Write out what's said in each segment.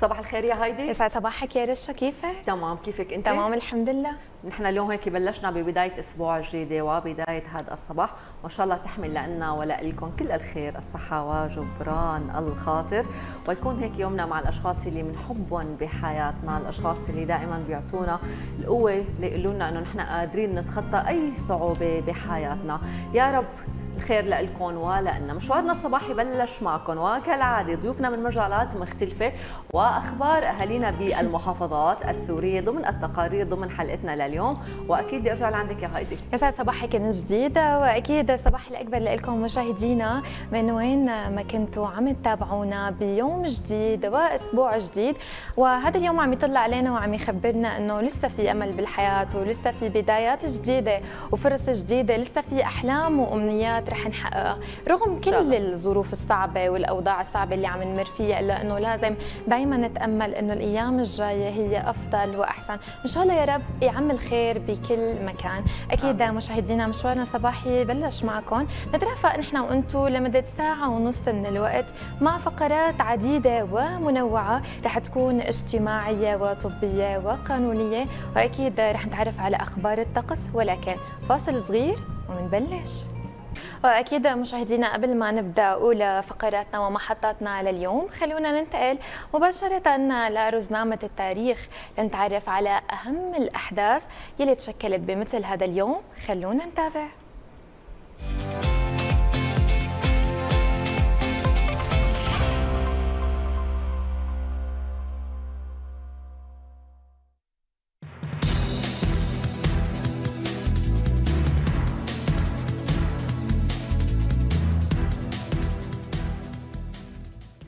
صباح الخير يا هايدي. يسعد صباحك يا رشا كيفك؟ تمام كيفك انت؟ تمام الحمد لله. نحن اليوم هيك بلشنا ببداية أسبوع جديدة وبداية هذا الصباح. وإن شاء الله تحمل لنا ولكم كل الخير الصحة وجبران الخاطر. ويكون هيك يومنا مع الأشخاص اللي بنحبهم بحياتنا الأشخاص اللي دائما بيعطونا القوة ليقولوا لنا إنه نحن قادرين نتخطى أي صعوبة بحياتنا. يا رب الخير لكم ولنا مشوارنا الصباحي بلش معكم وكالعادة ضيوفنا من مجالات مختلفة وأخبار أهالينا بالمحافظات السورية ضمن التقارير ضمن حلقتنا لليوم. وأكيد بدي أرجع لعندك يا هايدي يسعد صباحك من جديد. وأكيد صباح الأكبر لكم مشاهدينا. من وين ما كنتوا عم تتابعونا بيوم جديد وأسبوع جديد. وهذا اليوم عم يطلع علينا وعم يخبرنا إنه لسه في أمل بالحياة ولسه في بدايات جديدة وفرص جديدة لسه في أحلام وأمنيات رح نحققها. رغم كل الظروف الصعبة والأوضاع الصعبة اللي عم نمر فيها الا انه لازم دائما نتأمل إنه الأيام الجاية هي أفضل وأحسن. إن شاء الله يا رب يعم الخير بكل مكان. أكيد آمين. مشاهدينا مشوارنا الصباحي بلش معكم. نترافق نحن وأنتم لمدة ساعة ونص من الوقت مع فقرات عديدة ومنوعة. رح تكون اجتماعية وطبية وقانونية. وأكيد رح نتعرف على أخبار الطقس ولكن فاصل صغير ومنبلش. وأكيد مشاهدينا قبل ما نبدأ أولى فقراتنا ومحطاتنا لليوم خلونا ننتقل مباشرة لرزنامه التاريخ لنتعرف على أهم الأحداث يلي تشكلت بمثل هذا اليوم. خلونا نتابع.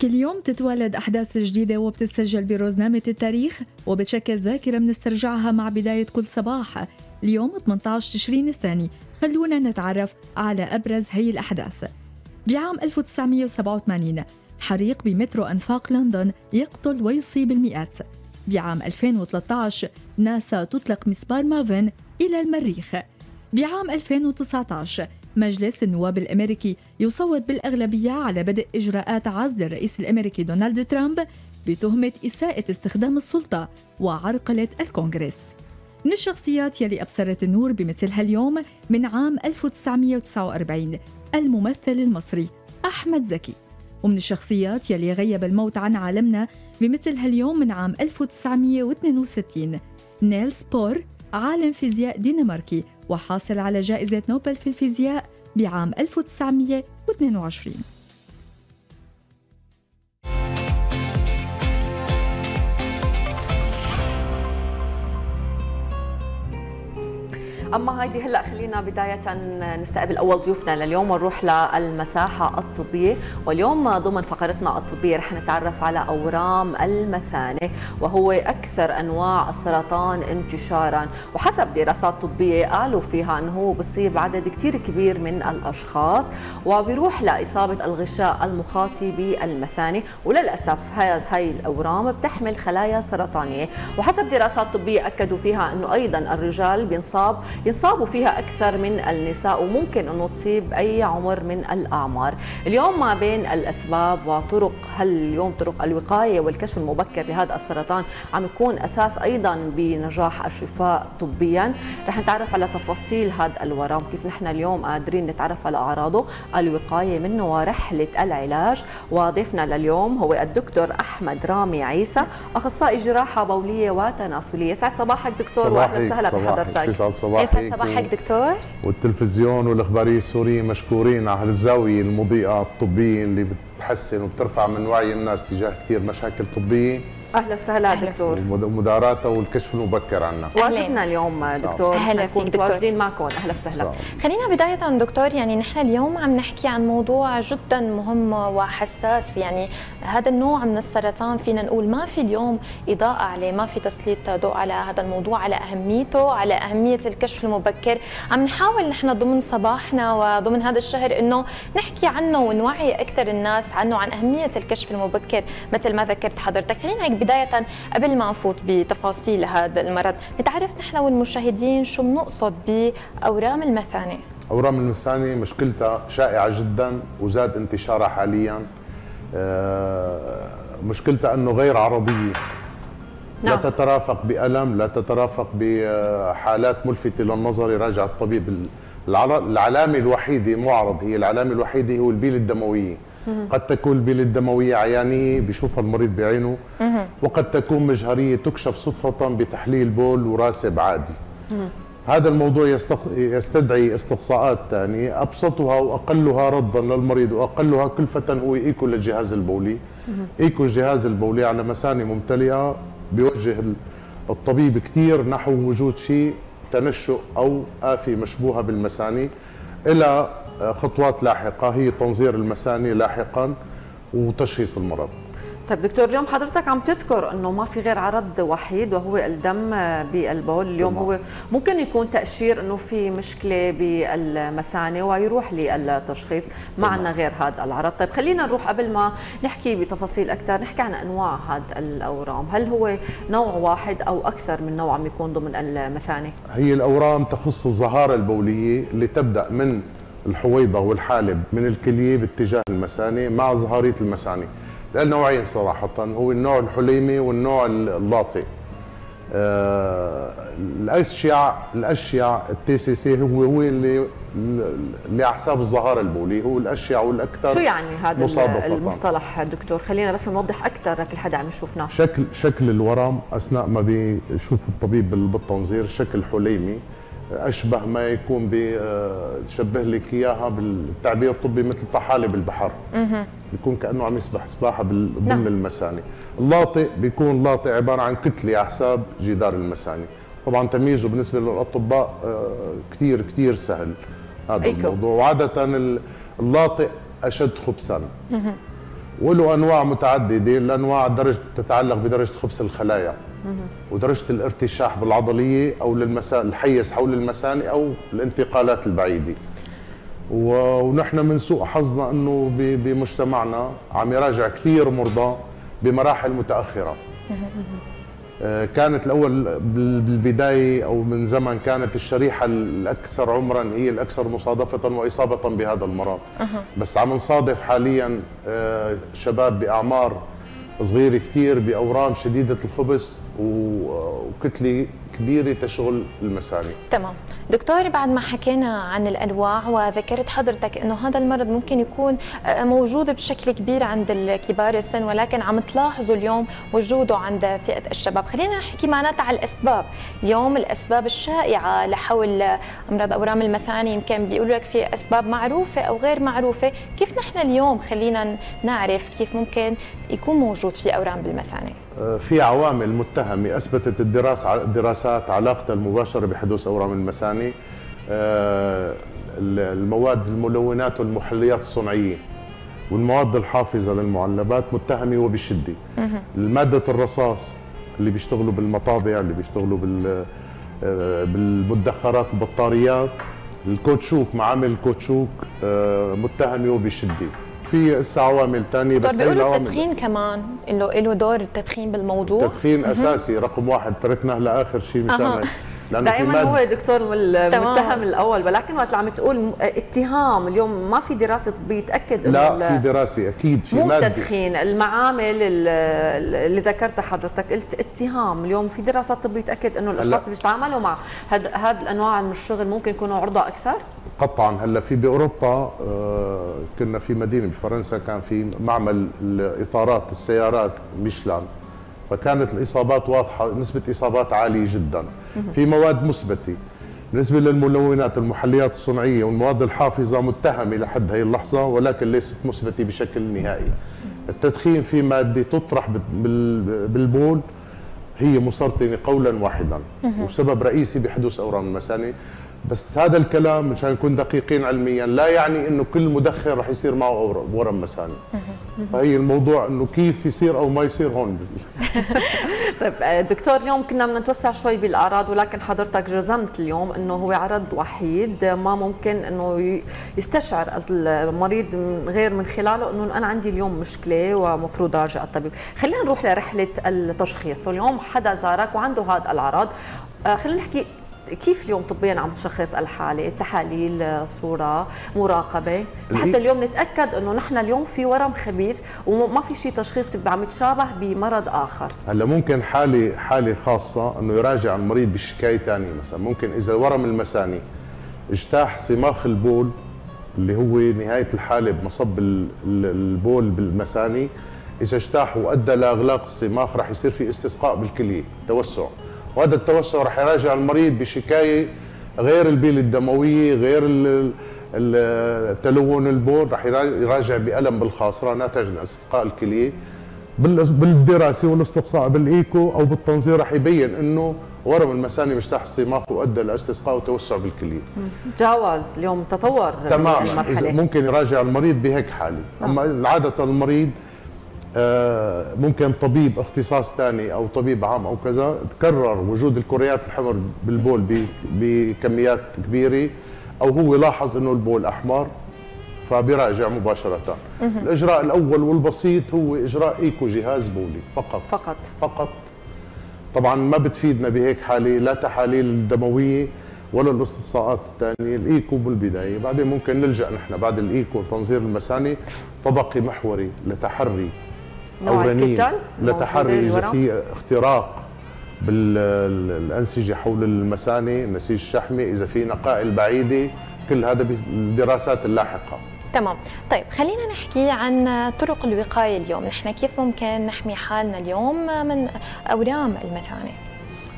كل يوم تتولد أحداث جديدة وبتتسجل بروزنامة التاريخ وبتشكل ذاكرة بنسترجعها مع بداية كل صباح. اليوم 18 تشرين الثاني. خلونا نتعرف على أبرز هي الأحداث. بعام 1987 حريق بمترو أنفاق لندن يقتل ويصيب المئات. بعام 2013 ناسا تطلق مسبار مافن إلى المريخ. بعام 2019 مجلس النواب الأمريكي يصوت بالأغلبية على بدء إجراءات عزل الرئيس الأمريكي دونالد ترامب بتهمة إساءة استخدام السلطة وعرقلة الكونغرس. من الشخصيات يلي أبصرت النور بمثل هاليوم من عام 1949 الممثل المصري أحمد زكي ومن الشخصيات يلي غيب الموت عن عالمنا بمثل هاليوم من عام 1962 نيلز بور عالم فيزياء دنماركي وحاصل على جائزة نوبل في الفيزياء بعام 1922 أما هيدي هلا خلينا بداية نستقبل أول ضيوفنا لليوم ونروح للمساحة الطبية. واليوم ضمن فقرتنا الطبية رح نتعرف على أورام المثانة وهو أكثر أنواع السرطان انتشارا. وحسب دراسات طبية قالوا فيها إنه هو بصيب عدد كثير كبير من الأشخاص وبيروح لإصابة الغشاء المخاطي بالمثانة. وللأسف هاي الأورام بتحمل خلايا سرطانية. وحسب دراسات طبية أكدوا فيها إنه أيضا الرجال بينصاب يصابوا فيها أكثر من النساء وممكن أنه تصيب أي عمر من الأعمار. اليوم ما بين الأسباب وطرق هل اليوم طرق الوقاية والكشف المبكر لهذا السرطان عم يكون أساس أيضا بنجاح الشفاء طبيا؟ رح نتعرف على تفاصيل هذا الورم كيف نحن اليوم قادرين نتعرف على أعراضه. الوقاية منه ورحلة العلاج. وضيفنا لليوم هو الدكتور أحمد رامي عيسى أخصائي جراحة بولية وتناسلية. سعد صباحك دكتور واهلا وسهلا بحضرتك. صباحك. يسعد صباحك دكتور. والتلفزيون والإخبارية السورية مشكورين على هالزاويه المضيئة الطبية اللي بتحسن وبترفع من وعي الناس تجاه كثير مشاكل طبية. أهلا وسهلا دكتور. ومداراتها والكشف المبكر عنا واجبنا اليوم دكتور أهلا فيك دكتور. متواجدين معكم. أهلا وسهلا. خلينا بداية دكتور يعني نحن اليوم عم نحكي عن موضوع جدا مهم وحساس. يعني هذا النوع من السرطان فينا نقول ما في اليوم إضاءة عليه ما في تسليط ضوء على هذا الموضوع على أهميته على أهمية الكشف المبكر. عم نحاول نحن ضمن صباحنا وضمن هذا الشهر إنه نحكي عنه ونوعي أكثر الناس عنه عن أهمية الكشف المبكر مثل ما ذكرت حضرتك. خلينا بداية قبل ما نفوت بتفاصيل هذا المرض. نتعرف نحن والمشاهدين شو بنقصد بأورام المثانة أورام المثانة مشكلتها شائعة جدا وزاد انتشارها حاليا. آه، مشكلتها إنه غير عرضيه نعم. لا تترافق بألم لا تترافق بحالات ملفتة للنظر يراجع الطبيب. العلامة الوحيدة مو عرض هي العلامة الوحيدة هو البيلة الدموية. قد تكون البيلة الدموية عيانية بيشوفها المريض بعينه. وقد تكون مجهرية تكشف صدفة بتحليل بول وراسب عادي. هذا الموضوع يستدعي استقصاءات ثانية أبسطها وأقلها رضا للمريض وأقلها كلفة هو إيكو للجهاز البولي. إيكو الجهاز البولي على مثانة ممتلئة بيوجه الطبيب كثير نحو وجود شيء تنشؤ أو آفة مشبوهة بالمساني إلى خطوات لاحقة هي تنظير المساني لاحقا وتشخيص المرض. طيب دكتور اليوم حضرتك عم تذكر إنه ما في غير عرض وحيد وهو الدم بالبول. اليوم هو ممكن يكون تأشير إنه في مشكلة بالمثانه ويروح للتشخيص ما عندنا غير هذا العرض. طيب خلينا نروح قبل ما نحكي بتفاصيل أكثر نحكي عن أنواع هذا الأورام. هل هو نوع واحد أو أكثر من نوع عم يكون ضمن المثانه هي الأورام تخص الظهارة البولية اللي تبدأ من الحويضة والحالب من الكليه باتجاه المثانه مع ظهارية المثانه نوعين صراحة هو النوع الحليمي والنوع اللاطي. آه الاشيع الاشيع ال TCC هو هو اللي لاعصاب الظهار البولي. هو الاشيع والأكثر شو يعني هذا المصطلح دكتور؟ خلينا بس نوضح أكثر لكل حدا عم يشوفنا. شكل شكل الورم أثناء ما بيشوف الطبيب بالتنظير شكل حليمي. أشبه ما يكون بشبه لك إياها بالتعبير الطبي مثل طحالب البحر بيكون كأنه عم يسبح سباحة ضمن نعم. المساني. اللاطئ بيكون لاطئ عبارة عن كتلة على حساب جدار المساني. طبعا تمييزه بالنسبة للأطباء كثير كثير سهل هذا أيكو. الموضوع. وعادة اللاطئ أشد خبثا. وله أنواع متعددة الانواع درجة تتعلق بدرجة خبث الخلايا. ودرجة الارتشاح بالعضلية أو للمسا الحيز حول المثانه أو الانتقالات البعيدة. ونحن من سوء حظنا إنه بمجتمعنا عم يراجع كثير مرضى بمراحل متأخرة. آه، كانت الأول بالبداية أو من زمن كانت الشريحة الأكثر عمرا هي الأكثر مصادفة وإصابة بهذا المرض. بس عم نصادف حاليا آه، شباب بأعمار صغيرة كثير بأورام شديدة الخبث وكتلة كبيرة تشغل المساري تمام. دكتور بعد ما حكينا عن الأنواع وذكرت حضرتك إنه هذا المرض ممكن يكون آه، موجود بشكل كبير عند كبار السن ولكن عم تلاحظوا اليوم وجوده عند فئة الشباب. خلينا نحكي معناتها على الأسباب. اليوم الأسباب الشائعة لحول أمراض أورام المثاني يمكن بيقولوا لك في أسباب معروفة أو غير معروفة. كيف نحن اليوم خلينا نعرف كيف ممكن يكون موجود في أورام بالمثانه آه، في عوامل متهمة أثبتت الدراسه الدراسات علاقتها المباشرة بحدوث أورام المثاني آه، المواد الملونات والمحليات الصنعية والمواد الحافظة للمعلبات متهمة وبشدة. المادة الرصاص اللي بيشتغلوا بالمطابع اللي بيشتغلوا بال آه، بالمدخرات البطاريات. الكوتشوك معامل الكوتشوك متهمة وبشدة. في هسه عوامل ثانية بس بيقولوا التدخين كمان له له دور التدخين بالموضوع؟ التدخين أساسي رقم واحد تركناه لآخر شيء مشان دائما هو دكتور المتهم الأول ولكن وقت عم تقول اتهام اليوم ما في دراسة طبيه تاكد لا في دراسة أكيد في مو مادة. تدخين المعامل اللي ذكرتها حضرتك قلت اتهام. اليوم في دراسات طبيه تاكد انه الأشخاص اللي بيتعاملوا مع هذه الأنواع من الشغل ممكن يكونوا عرضة أكثر؟ قطعا. هلا في بأوروبا آه، كنا في مدينة بفرنسا كان في معمل الاطارات السيارات ميشلان. فكانت الإصابات واضحة نسبة إصابات عالية جدا. في مواد مثبتة بالنسبة للملونات المحليات الصنعية والمواد الحافظة متهمة لحد هي اللحظة ولكن ليست مثبتة بشكل نهائي. التدخين في مادة تطرح بالبول هي مسرطنة قولا واحدا. وسبب رئيسي بحدوث أورام المثانة بس هذا الكلام مشان نكون دقيقين علميا لا يعني إنه كل مدخن رح يصير معه ورم مثاني فهي الموضوع إنه كيف يصير أو ما يصير هون. طيب آه، دكتور اليوم كنا بدنا نتوسع شوي بالأعراض ولكن حضرتك جزمت اليوم إنه هو عرض وحيد ما ممكن إنه يستشعر المريض غير من خلاله إنه أنا عندي اليوم مشكلة ومفروض ارجع الطبيب. خلينا نروح لرحلة التشخيص. واليوم حدا زارك وعنده هذا العرض آه، خلينا نحكي كيف اليوم طبيا عم تشخص الحالة؟ تحاليل صورة مراقبة؟ لحتى اليوم نتأكد إنه نحن اليوم في ورم خبيث وما في شيء تشخيص عم يتشابه بمرض آخر. هلأ ممكن حاله حالة خاصة إنه يراجع المريض بشكاية ثانية مثلا. ممكن إذا الورم المثاني اجتاح صماخ البول اللي هو نهاية الحالة بمصب البول بالمثاني إذا اجتاح وأدى لأغلاق الصماخ راح يصير في استسقاء بالكلية توسع. وهذا التوسع راح يراجع المريض بشكاية غير البيل الدموية غير تلون البول راح يراجع بألم بالخاصره ناتج عن استسقاء الكلية. بالدراسة والاستقصاء بالإيكو أو بالتنظير راح يبين إنه ورم المثاني مجتاح الصماق وأدى لاستسقاء وتوسع بالكلية. تجاوز اليوم تطور تماما. ممكن يراجع المريض بهيك حالة. نعم. أما عادة المريض ممكن طبيب اختصاص ثاني أو طبيب عام أو كذا تكرر وجود الكريات الحمر بالبول بكميات كبيرة أو هو لاحظ إنه البول أحمر فبيراجع مباشرة. الإجراء الأول والبسيط هو إجراء إيكو جهاز بولي فقط. فقط. فقط. طبعا ما بتفيدنا بهيك حالة لا تحاليل الدمويه ولا الاستقصاءات الثانية الإيكو بالبداية. بعدين ممكن نلجأ نحن بعد الإيكو تنظير المثاني طبقي محوري لتحري أو رنين لتحري إذا في اختراق بالانسجه حول المثانه النسيج الشحمي إذا في نقائل بعيدة كل هذا بالدراسات اللاحقة. تمام. طيب خلينا نحكي عن طرق الوقاية اليوم. نحن كيف ممكن نحمي حالنا اليوم من أورام المثانه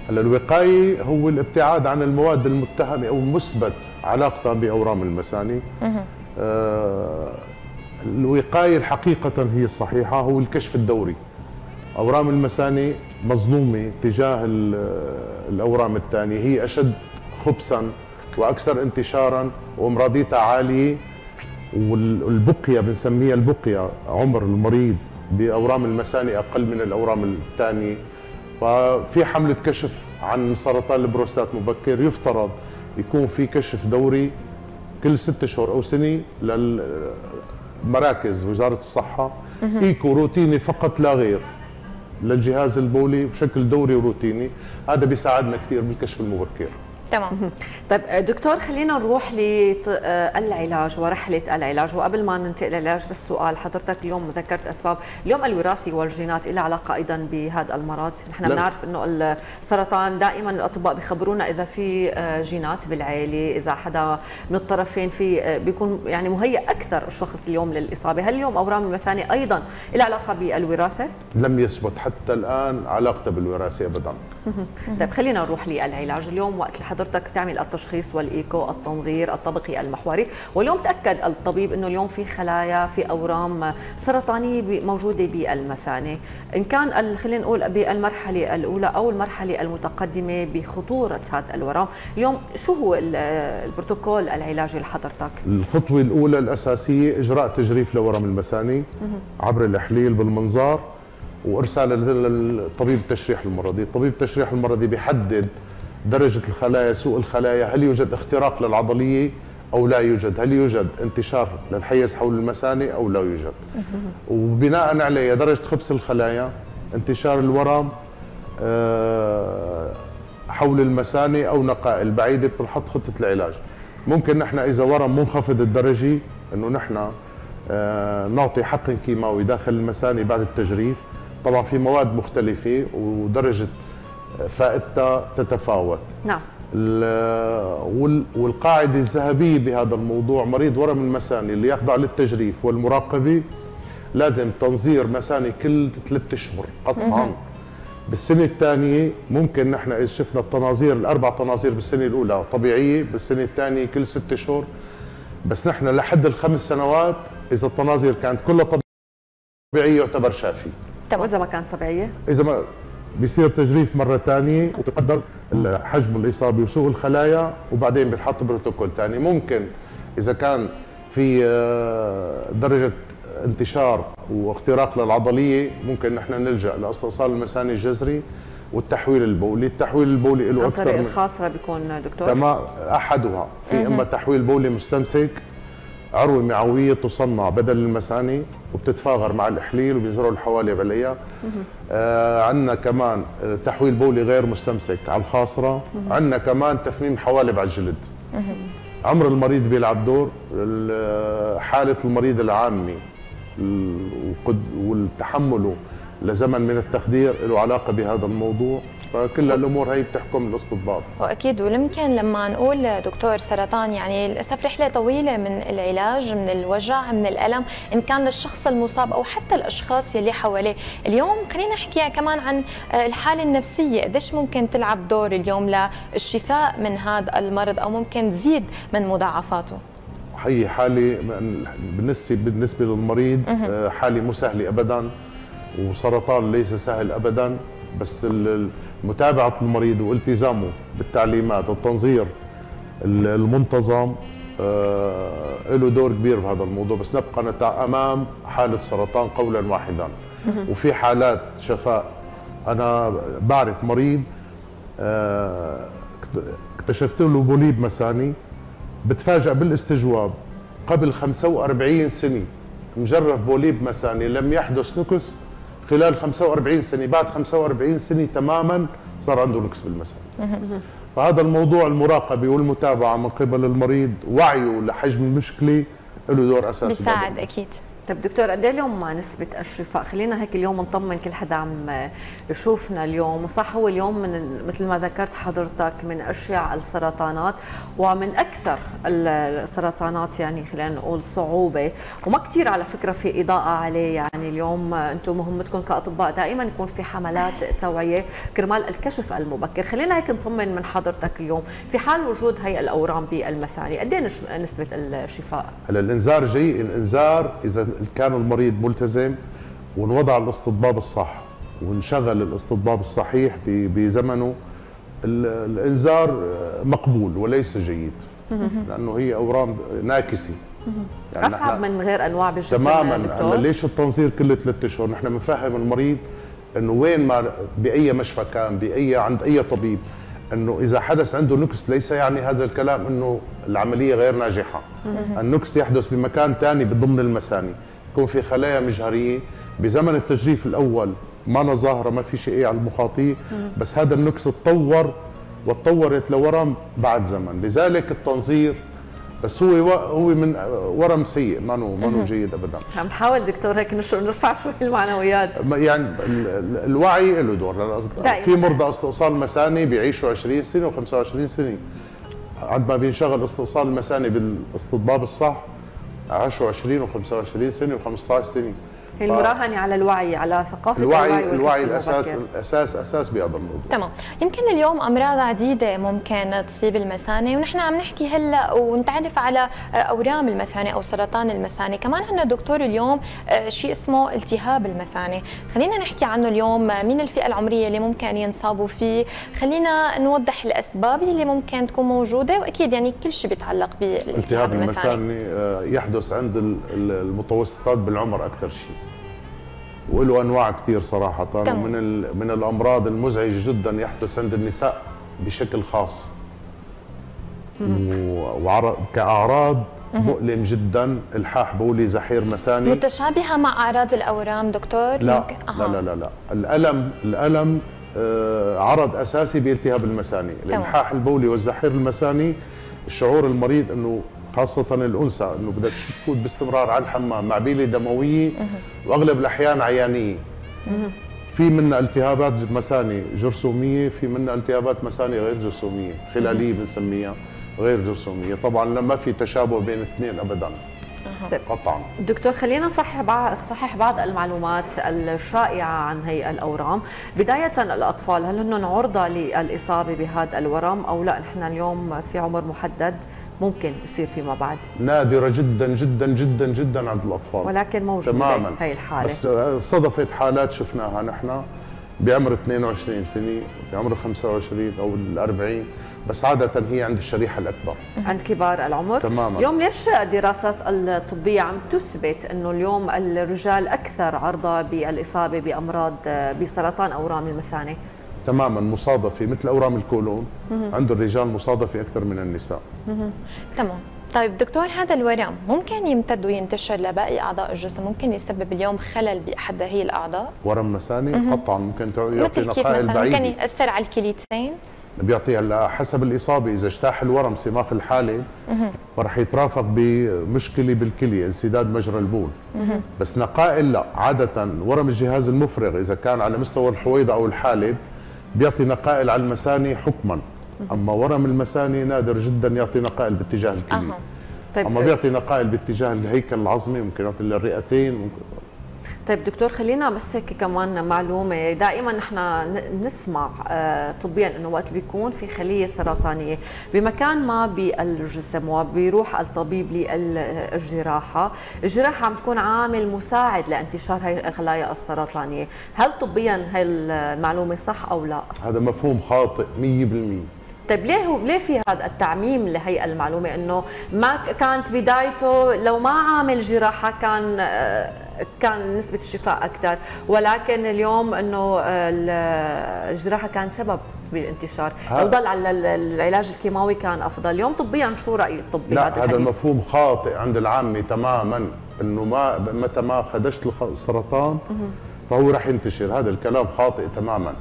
هلا الوقاية هو الابتعاد عن المواد المتهمه أو مثبت علاقتها بأورام المثانه الوقاية الحقيقة هي الصحيحه هو الكشف الدوري. أورام المثانه مظلومة تجاه الأورام الثانية. هي أشد خبثا وأكثر انتشارا وأمراضيتها عالية والبقية بنسميها البقية عمر المريض بأورام المثانه أقل من الأورام الثانية. ففي حملة كشف عن سرطان البروستات مبكر يفترض يكون في كشف دوري كل ست اشهر أو سنة للمراكز وزارة الصحة إيكو روتيني فقط لا غير. للجهاز البولي بشكل دوري وروتيني. هذا بيساعدنا كثير بالكشف المبكر. تمام. طيب دكتور خلينا نروح للعلاج ورحلة العلاج. وقبل ما ننتقل للعلاج بس سؤال حضرتك اليوم ذكرت أسباب اليوم الوراثي والجينات لها علاقة أيضا بهذا المرض. نحن بنعرف إنه السرطان دائما الأطباء بيخبرونا إذا في آه، جينات بالعائله إذا حدا من الطرفين في آه، بيكون يعني مهيئ أكثر الشخص اليوم للإصابة. هل اليوم اورام المثانه أيضا لها علاقة بالوراثة؟ لم يثبت حتى الآن علاقته بالوراثة ابدا. طيب خلينا نروح للعلاج. اليوم وقت اللي حضرتك تعمل التشخيص والايكو التنظير الطبقي المحوري. واليوم تأكد الطبيب إنه اليوم في خلايا في أورام سرطانية موجودة بالمثانة. إن كان خلينا نقول بالمرحلة الأولى أو المرحلة المتقدمة بخطورة هذا الورم اليوم شو هو البروتوكول العلاجي لحضرتك؟ الخطوة الأولى الأساسية إجراء تجريف لورم المثاني عبر الاحليل بالمنظار وإرسال للطبيب التشريح المرضي، الطبيب التشريح المرضي بيحدد درجة الخلايا سوء الخلايا هل يوجد اختراق للعضلية أو لا يوجد؟ هل يوجد انتشار للحيز حول المثانة أو لا يوجد؟ وبناء عليه درجة خبث الخلايا انتشار الورم آه، حول المثانة أو نقائل بعيدة بتنحط خطة العلاج. ممكن نحن إذا ورم منخفض الدرجة أنه نحن آه، نعطي حقن كيماوي داخل المثانة بعد التجريف. طبعا في مواد مختلفة ودرجة فائدتها تتفاوت. نعم. والقاعدة الذهبية بهذا الموضوع مريض ورم المثاني اللي يخضع للتجريف والمراقبة. لازم تنظير مثاني كل ثلاثة أشهر قطعا. بالسنة الثانية ممكن نحن إذا شفنا التناظير الأربع تناظير بالسنة الأولى طبيعية بالسنة الثانية كل ست أشهر. بس نحن لحد الخمس سنوات إذا التناظير كانت كلها طبيعية يعتبر شافي. طب وإذا ما كانت طبيعية؟ إذا ما بيصير تجريف مرة ثانية وتقدر حجم الإصابة وسوء الخلايا وبعدين بنحط بروتوكول ثاني ممكن إذا كان في آه، درجة انتشار واختراق للعضلية ممكن نحن نلجأ لأستئصال المثاني الجذري والتحويل البولي، التحويل البولي له أكثر الطريق الخاص بيكون دكتور؟ تمام أحدها. في أما تحويل بولي مستمسك عروه معويه تصنع بدل المثاني وبتتفاغر مع الاحليل وبيزرعوا الحوالب عليها آه عندنا كمان تحويل بولي غير مستمسك على الخاصرة. عندنا كمان تفميم حوالب على الجلد عمر المريض بيلعب دور حالة المريض العامي والتحمله لزمن من التخدير له علاقة بهذا الموضوع. فكل الأمور هي بتحكم الاستطباب وأكيد ويمكن لما نقول دكتور سرطان يعني للأسف رحلة طويلة من العلاج من الوجع من الألم إن كان للشخص المصاب أو حتى الأشخاص يلي حواليه. اليوم خلينا نحكي كمان عن الحالة النفسية. قديش ممكن تلعب دور اليوم للشفاء من هذا المرض أو ممكن تزيد من مضاعفاته؟ هي حالة بالنسبة بالنسبة للمريض حالة مو سهلة ابدا وسرطان ليس سهل ابدا بس متابعة المريض والتزامه بالتعليمات التنظير المنتظم آه له دور كبير بهذا الموضوع. بس نبقى أمام حالة سرطان قولا واحدا. وفي حالات شفاء. أنا بعرف مريض آه اكتشفت له بوليب مثاني بتفاجأ بالاستجواب. قبل 45 سنة مجرب بوليب مثاني لم يحدث نكس. خلال 45 سنة بعد 45 سنة تماما صار عنده نقص بالمثل فهذا الموضوع المراقبة والمتابعة من قبل المريض وعيه لحجم المشكلة له دور أساسي. بيساعد أكيد. طيب دكتور قد اليوم نسبة الشفاء؟ خلينا هيك اليوم نطمن كل حدا عم يشوفنا اليوم، وصح هو اليوم من مثل ما ذكرت حضرتك من اشيع السرطانات ومن أكثر السرطانات يعني خلينا نقول صعوبة، وما كثير على فكرة في إضاءة عليه يعني اليوم أنتم مهمتكم كأطباء دائما يكون في حملات توعية كرمال الكشف المبكر، خلينا هيك نطمن من حضرتك اليوم في حال وجود هي الأورام بالمثاني، قد إيه نسبة الشفاء؟ هلا الإنذار جاي، الإنذار إذا كان المريض ملتزم ونوضع الاستطباب الصح ونشغل الاستطباب الصحيح بزمنه. الإنذار مقبول وليس جيد لأنه هي أورام ناكسة. يعني أصعب من غير أنواع بالجسم تماما. دكتور. ليش التنظير كل ثلاث أشهر؟ نحن بنفهم المريض إنه وين ما بأي مشفى كان بأي عند أي طبيب إنه إذا حدث عنده نكس ليس يعني هذا الكلام إنه العملية غير ناجحة. النكس يحدث بمكان ثاني ضمن المثانة يكون في خلايا مجهرية. بزمن التجريف الأول ما ظاهرة ما في شيء على المخاطية. بس هذا النكس تطور وتطورت لورم بعد زمن. لذلك التنظير بس هو هو من ورم سيء. ما ما جيد ابدا. عم نحاول دكتور هيك نرفع شوي المعنويات يعني الوعي له دور. في مرضى استئصال مثاني بيعيشوا 20 سنة و25 سنة. عند ما بينشغل استئصال المثاني بالإستطباب الصح 10 20 و25 سنة و15 سنة. المراهنة على الوعي على ثقافة الوعي الوعي, الوعي الاساس الاساس أساس بهذا الموضوع. تمام. يمكن اليوم أمراض عديدة ممكن تصيب المثانة ونحن عم نحكي هلأ ونتعرف على أورام المثانة أو سرطان المثانة. كمان عندنا دكتور اليوم آه، شيء اسمه التهاب المثانة. خلينا نحكي عنه اليوم مين الفئة العمرية اللي ممكن ينصابوا فيه. خلينا نوضح الأسباب اللي ممكن تكون موجودة وأكيد يعني كل شيء بيتعلق بالتهاب المثانة. آه، يحدث عند المتوسطات بالعمر أكثر شيء. وله أنواع كثير صراحة. ومن من الأمراض المزعجة جدا يحدث عند النساء بشكل خاص. وكاعراض مؤلم جدا. الحاح بولي زحير مثاني متشابهة مع أعراض الأورام دكتور؟ لا. ممكن. لا, لا لا لا. الألم الألم آه عرض أساسي بالتهاب المثاني الالحاح البولي والزحير المثاني شعور المريض إنه خاصة الأنثى أنه بدها تفوت باستمرار على الحمام مع بيلة دموية وأغلب الأحيان عيانية. في منا التهابات مثاني جرثومية في منا التهابات مثاني غير جرثومية خلالية بنسميها غير جرثومية. طبعا لما في تشابه بين الاثنين أبدا. طيب قطعا. دكتور خلينا نصحح بعض صحح بعض المعلومات الشائعة عن هي الأورام. بداية الأطفال هل هن عرضة للإصابة بهذا الورم أو لا؟ نحن اليوم في عمر محدد. ممكن يصير فيما بعد نادرة جدا جدا جدا جدا عند الأطفال. ولكن موجودة تماما. هي الحالة. بس صدفت حالات شفناها نحن. بعمر 22 سنة بعمر 25 أو ال 40 بس عادة هي عند الشريحة الأكبر. عند كبار العمر. تماما. اليوم ليش دراسات الطبية عم تثبت أنه اليوم الرجال أكثر عرضة بالإصابة بأمراض بسرطان أورام المثانة. تماما مصادفة مثل أورام الكولون. عند الرجال مصادفة أكثر من النساء. تمام. طيب دكتور هذا الورم ممكن يمتد وينتشر لباقي أعضاء الجسم؟ ممكن يسبب اليوم خلل بأحد هي الأعضاء؟ ورم مساني قطعا ممكن يعطي مثل كيف مثلا؟ ممكن يأثر على الكليتين؟ بيعطي هلا حسب الإصابة إذا اجتاح الورم سماخ الحالة ورح يترافق بمشكلة بالكلية انسداد مجرى البول. بس نقائل لا عادة ورم الجهاز المفرغ إذا كان على مستوى الحويضة أو الحالب بيعطي نقائل على المثاني حكما. أما ورم المثاني نادر جدا يعطي نقائل باتجاه الكليه طيب أما بيعطي نقائل باتجاه الهيكل العظمي ممكن يعطي للرئتين ممكن طيب دكتور خلينا بس هيك كمان معلومة. دائما نحن نسمع آه، طبيا إنه وقت بيكون في خلية سرطانية. بمكان ما بالجسم وبيروح الطبيب للجراحة الجراحة عم تكون عامل مساعد لانتشار هاي الخلايا السرطانية. هل طبيا هاي المعلومة صح أو لا؟ هذا مفهوم خاطئ 100% طيب ليه هو ليه في هذا التعميم لهي المعلومة؟ إنه ما كانت بدايته لو ما عامل جراحة كان آه، كان نسبة الشفاء أكثر. ولكن اليوم أنه الجراحة كان سبب بالانتشار. لو ضل على العلاج الكيماوي كان أفضل. اليوم طبيا شو رأي الطب لا هذا المفهوم خاطئ عند العامة تماما. أنه ما متى ما خدشت السرطان فهو رح ينتشر. هذا الكلام خاطئ تماما.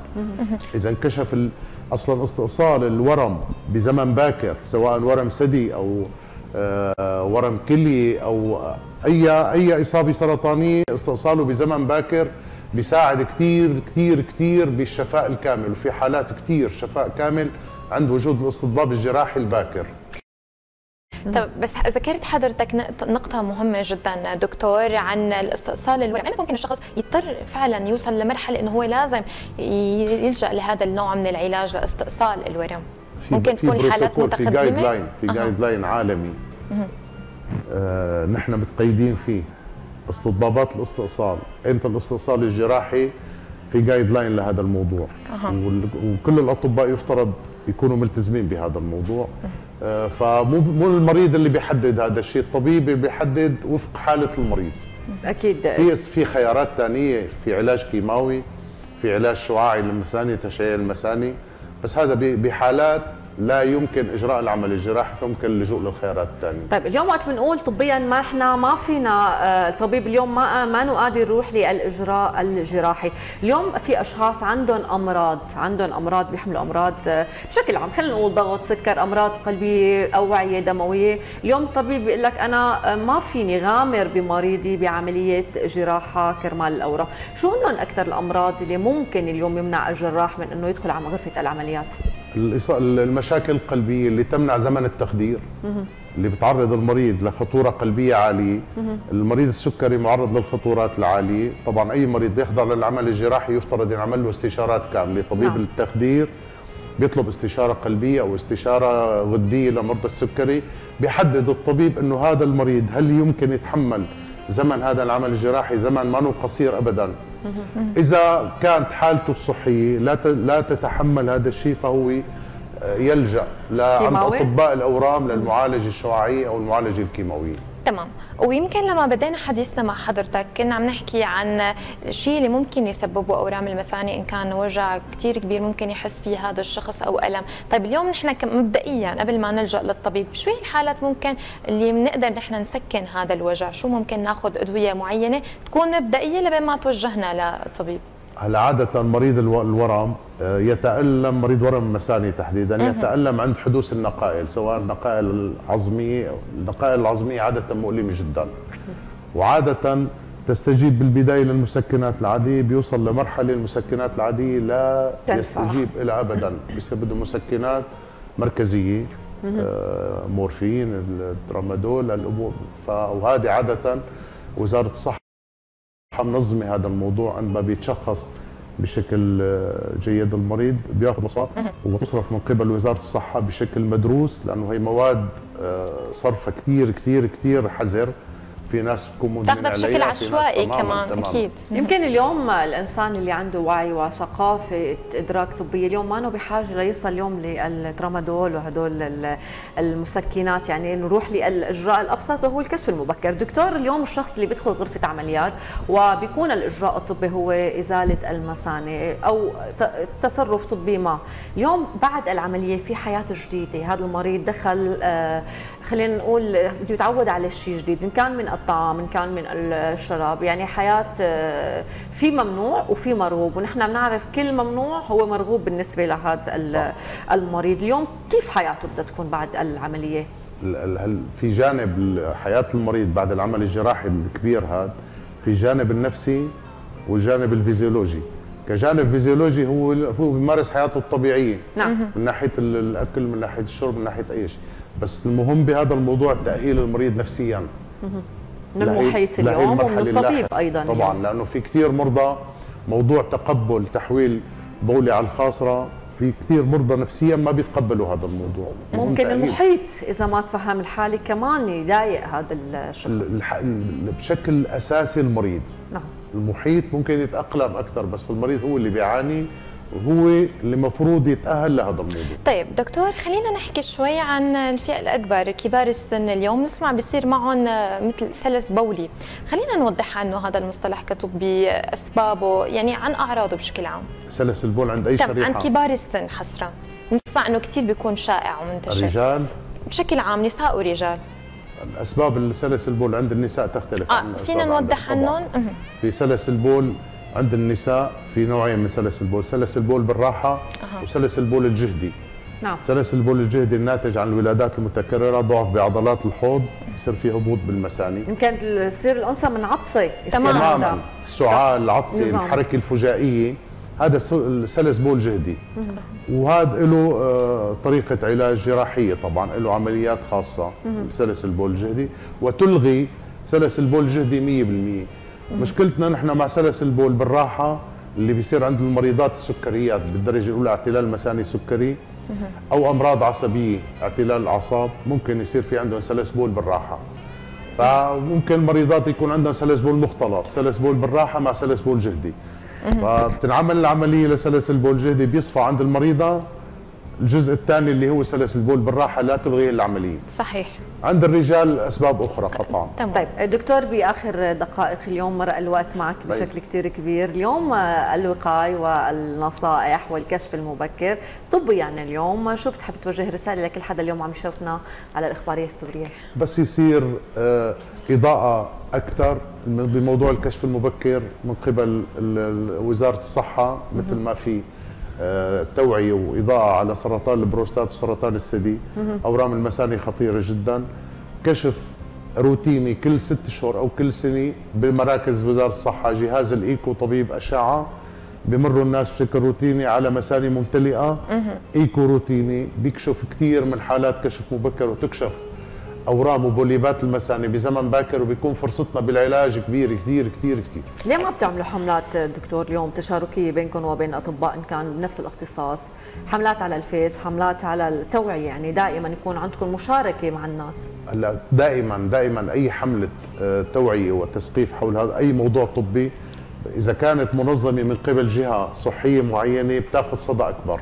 إذا انكشف أصلا استئصال الورم بزمن باكر سواء ورم ثدي أو آه، ورم كلي أو أي أي إصابة سرطانية استئصاله بزمن باكر بيساعد كثير كثير كثير بالشفاء الكامل وفي حالات كثير شفاء كامل عند وجود الاستضباب الجراحي الباكر. طب بس ذكرت حضرتك نقطة مهمة جدا دكتور عن الاستئصال الورم، ممكن الشخص يضطر فعلا يوصل لمرحلة إنه هو لازم يلجأ لهذا النوع من العلاج لاستئصال الورم. ممكن تكون حالات متقدمة في guideline في guideline عالمي. آه نحن متقيدين فيه. استطبابات الاستئصال، إمتى الاستئصال الجراحي؟ في guideline لهذا الموضوع. أه. وكل الأطباء يفترض يكونوا ملتزمين بهذا الموضوع. فمو مو المريض اللي بيحدد هذا الشيء الطبيب بيحدد وفق حالة المريض. أكيد. في في خيارات ثانية في علاج كيماوي في علاج شعاعي للمثاني تشيع المثاني بس هذا بحالات لا يمكن إجراء العمل الجراحي فممكن اللجوء للخيارات الثانية. طيب اليوم وقت بنقول طبيا ما إحنا ما فينا آه، الطبيب اليوم ما ما قادر يروح للإجراء الجراحي، اليوم في أشخاص عندهم أمراض، عندهم أمراض بيحملوا أمراض آه، بشكل عام خلينا نقول ضغط، سكر، أمراض قلبية، أوعية دموية، اليوم الطبيب بيقول لك أنا آه، ما فيني غامر بمريضي بعملية جراحة كرمال الأورام، شو هن أكثر الأمراض اللي ممكن اليوم يمنع الجراح من إنه يدخل على غرفه العمليات؟ المشاكل القلبية اللي تمنع زمن التخدير اللي بتعرض المريض لخطورة قلبية عالية المريض السكري معرض للخطورات العالية طبعا أي مريض يحضر للعمل الجراحي يفترض ينعمل له استشارات كاملة طبيب نعم. التخدير بيطلب استشارة قلبية أو استشارة غدية لمرضى السكري بيحدد الطبيب إنه هذا المريض هل يمكن يتحمل زمن هذا العمل الجراحي زمن ما قصير ابدا إذا كانت حالته الصحية لا لا تتحمل هذا الشيء فهو يلجأ لعند أطباء الأورام للمعالجة الشعاعيه أو المعالجة الكيماوية. تمام. ويمكن لما بدينا حديثنا مع حضرتك كنا عم نحكي عن الشيء اللي ممكن يسببه أورام المثاني إن كان وجع كثير كبير ممكن يحس فيه هذا الشخص أو ألم. طيب اليوم نحن مبدئيا قبل ما نلجأ للطبيب شو هي الحالات ممكن اللي بنقدر نحن نسكن هذا الوجع؟ شو ممكن ناخذ أدوية معينة تكون مبدئية لبين ما توجهنا للطبيب هلا عادة مريض الورم آه، يتألم مريض ورم مساني تحديدا يتألم عند حدوث النقائل سواء النقائل العظمية النقائل العظمية عادة مؤلمة جدا. وعادة تستجيب بالبداية للمسكنات العادية بيوصل لمرحلة المسكنات العادية لا. يستجيب إلى أبدا بصير بده مسكنات مركزية آه مورفين الترامادول الأمور وهذه عادة وزارة الصحة منظمه هذا الموضوع عندما بيتشخص بشكل آه، جيد المريض بياخذ مصاري وتصرف من قبل وزارة الصحة بشكل مدروس لأنه هي مواد آه، صرفها كثير كثير كثير حذر. في ناس بتكون مدمنه تاخذها بشكل عشوائي كمان تماماً. أكيد. يمكن اليوم الإنسان اللي عنده وعي وثقافة إدراك طبية اليوم ما بحاجة ليصل اليوم للترامادول وهدول المسكنات يعني نروح للإجراء الأبسط وهو الكشف المبكر. دكتور اليوم الشخص اللي بيدخل غرفة عمليات وبيكون الإجراء الطبي هو إزالة المثانه أو تصرف طبي ما. اليوم بعد العملية في حياة جديدة هذا المريض دخل آه، خلينا نقول بده يتعود على شيء جديد ان كان من الطعام ان كان من الشراب يعني حياة آه، في ممنوع وفي مرغوب ونحن بنعرف كل ممنوع هو مرغوب بالنسبة لهذا المريض. اليوم كيف حياته بدها تكون بعد العملية؟ في جانب حياة المريض بعد العمل الجراحي الكبير هذا في جانب النفسي والجانب الفيزيولوجي؟ كجانب فيزيولوجي هو هو بيمارس حياته الطبيعية. نعم. من ناحية الأكل من ناحية الشرب من ناحية أي شيء. بس المهم بهذا الموضوع تأهيل المريض نفسيا. من المحيط اليوم ومن الطبيب أيضا طبعا يعني. لأنه في كثير مرضى موضوع تقبل تحويل بولي على الخاصرة في كثير مرضى نفسيا ما بيتقبلوا هذا الموضوع. ممكن المحيط إذا ما تفهم الحالة كمان يضايق هذا الشخص. بشكل أساسي المريض. نعم. المحيط ممكن يتأقلم أكثر بس المريض هو اللي بيعاني وهو اللي المفروض يتأهل لهذا الموضوع. طيب دكتور خلينا نحكي شوي عن الفئة الأكبر كبار السن اليوم. نسمع بيصير معهم مثل سلس بولي. خلينا نوضح عنه هذا المصطلح كطبي اسبابه يعني عن أعراضه بشكل عام. سلس البول عند أي شريحة؟ عن كبار السن حصرا نسمع إنه كثير بيكون شائع ومنتشر. الرجال بشكل عام نساء ورجال. اسباب السلس البول عند النساء تختلف آه فينا نوضح عنهم. في سلس البول عند النساء في نوعين من سلس البول سلس البول بالراحة أه. وسلس البول الجهدي. نعم. سلس البول الجهدي الناتج عن الولادات المتكررة ضعف بعضلات الحوض يصير في هبوط بالمثانة يمكن تصير الأنثى من عطسه تماما. السعال العطسه الحركة الفجائية هذا سلس بول جهدي. وهذا له آه، طريقة علاج جراحية طبعا له عمليات خاصة بسلس البول الجهدي. وتلغي سلس البول الجهدي 100% مشكلتنا نحن مع سلس البول بالراحة اللي بيصير عند المريضات السكريات بالدرجة الأولى اعتلال مثاني سكري أو أمراض عصبية اعتلال الأعصاب ممكن يصير في عندهم سلس بول بالراحة. فممكن المريضات يكون عندهم سلس بول مختلط سلس بول بالراحة مع سلس بول جهدي. فبتنعمل العملية لسلس البول جهدي بيصفى عند المريضة الجزء الثاني اللي هو سلس البول بالراحة لا تلغي العملية. صحيح. عند الرجال أسباب أخرى قطعا. تمام. طيب دكتور بآخر دقائق اليوم مرق الوقت معك طيب. بشكل كثير كبير. اليوم الوقاية والنصائح والكشف المبكر طبيا يعني اليوم. شو بتحب توجه رسالة لكل حدا اليوم عم يشوفنا على الإخبارية السورية؟ بس يصير آه، إضاءة أكثر بموضوع الكشف المبكر من قبل وزارة الصحة مثل ما في آه، توعية وإضاءة على سرطان البروستات وسرطان الثدي. أورام المثانة خطيرة جدا. كشف روتيني كل ست اشهر أو كل سنة بمراكز وزارة الصحة جهاز الإيكو طبيب أشعة. بمروا الناس بشكل روتيني على مثانة ممتلئة. إيكو روتيني بيكشف كثير من حالات كشف مبكر وتكشف. أورام وبوليبات المثانه بزمن باكر وبيكون فرصتنا بالعلاج كبيره كثير كثير كثير. ليه ما بتعملوا حملات دكتور اليوم تشاركية بينكم وبين أطباء إن كان بنفس الاختصاص؟ حملات على الفيس حملات على التوعية يعني دائما يكون عندكم مشاركة مع الناس. هلا دائما دائما أي حملة آه، توعية وتثقيف حول هذا أي موضوع طبي إذا كانت منظمة من قبل جهة صحية معينة بتاخذ صدى أكبر.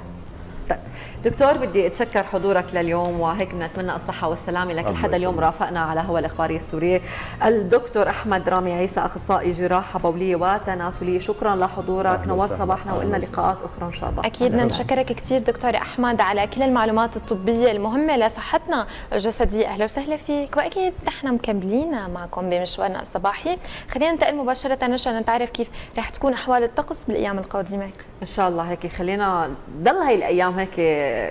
دكتور بدي أتشكر حضورك لليوم وهيك بنتمنى الصحة والسلامة لكل حدا اليوم رافقنا على هوا الاخباريه السوريه الدكتور أحمد رامي عيسى أخصائي جراحة بولية وتناسلية. شكرا لحضورك. نورت صباحنا ولنا لقاءات أخرى إن شاء الله. أكيد نشكرك كثير دكتور أحمد على كل المعلومات الطبية المهمة. لصحتنا الجسدية أهلا وسهلا فيك. وأكيد نحن مكملين معكم بمشوارنا الصباحي. خلينا ننتقل مباشرة نشان نتعرف كيف رح تكون أحوال الطقس بالأيام القادمة. إن شاء الله هيك. خلينا ضل هاي الأيام هيك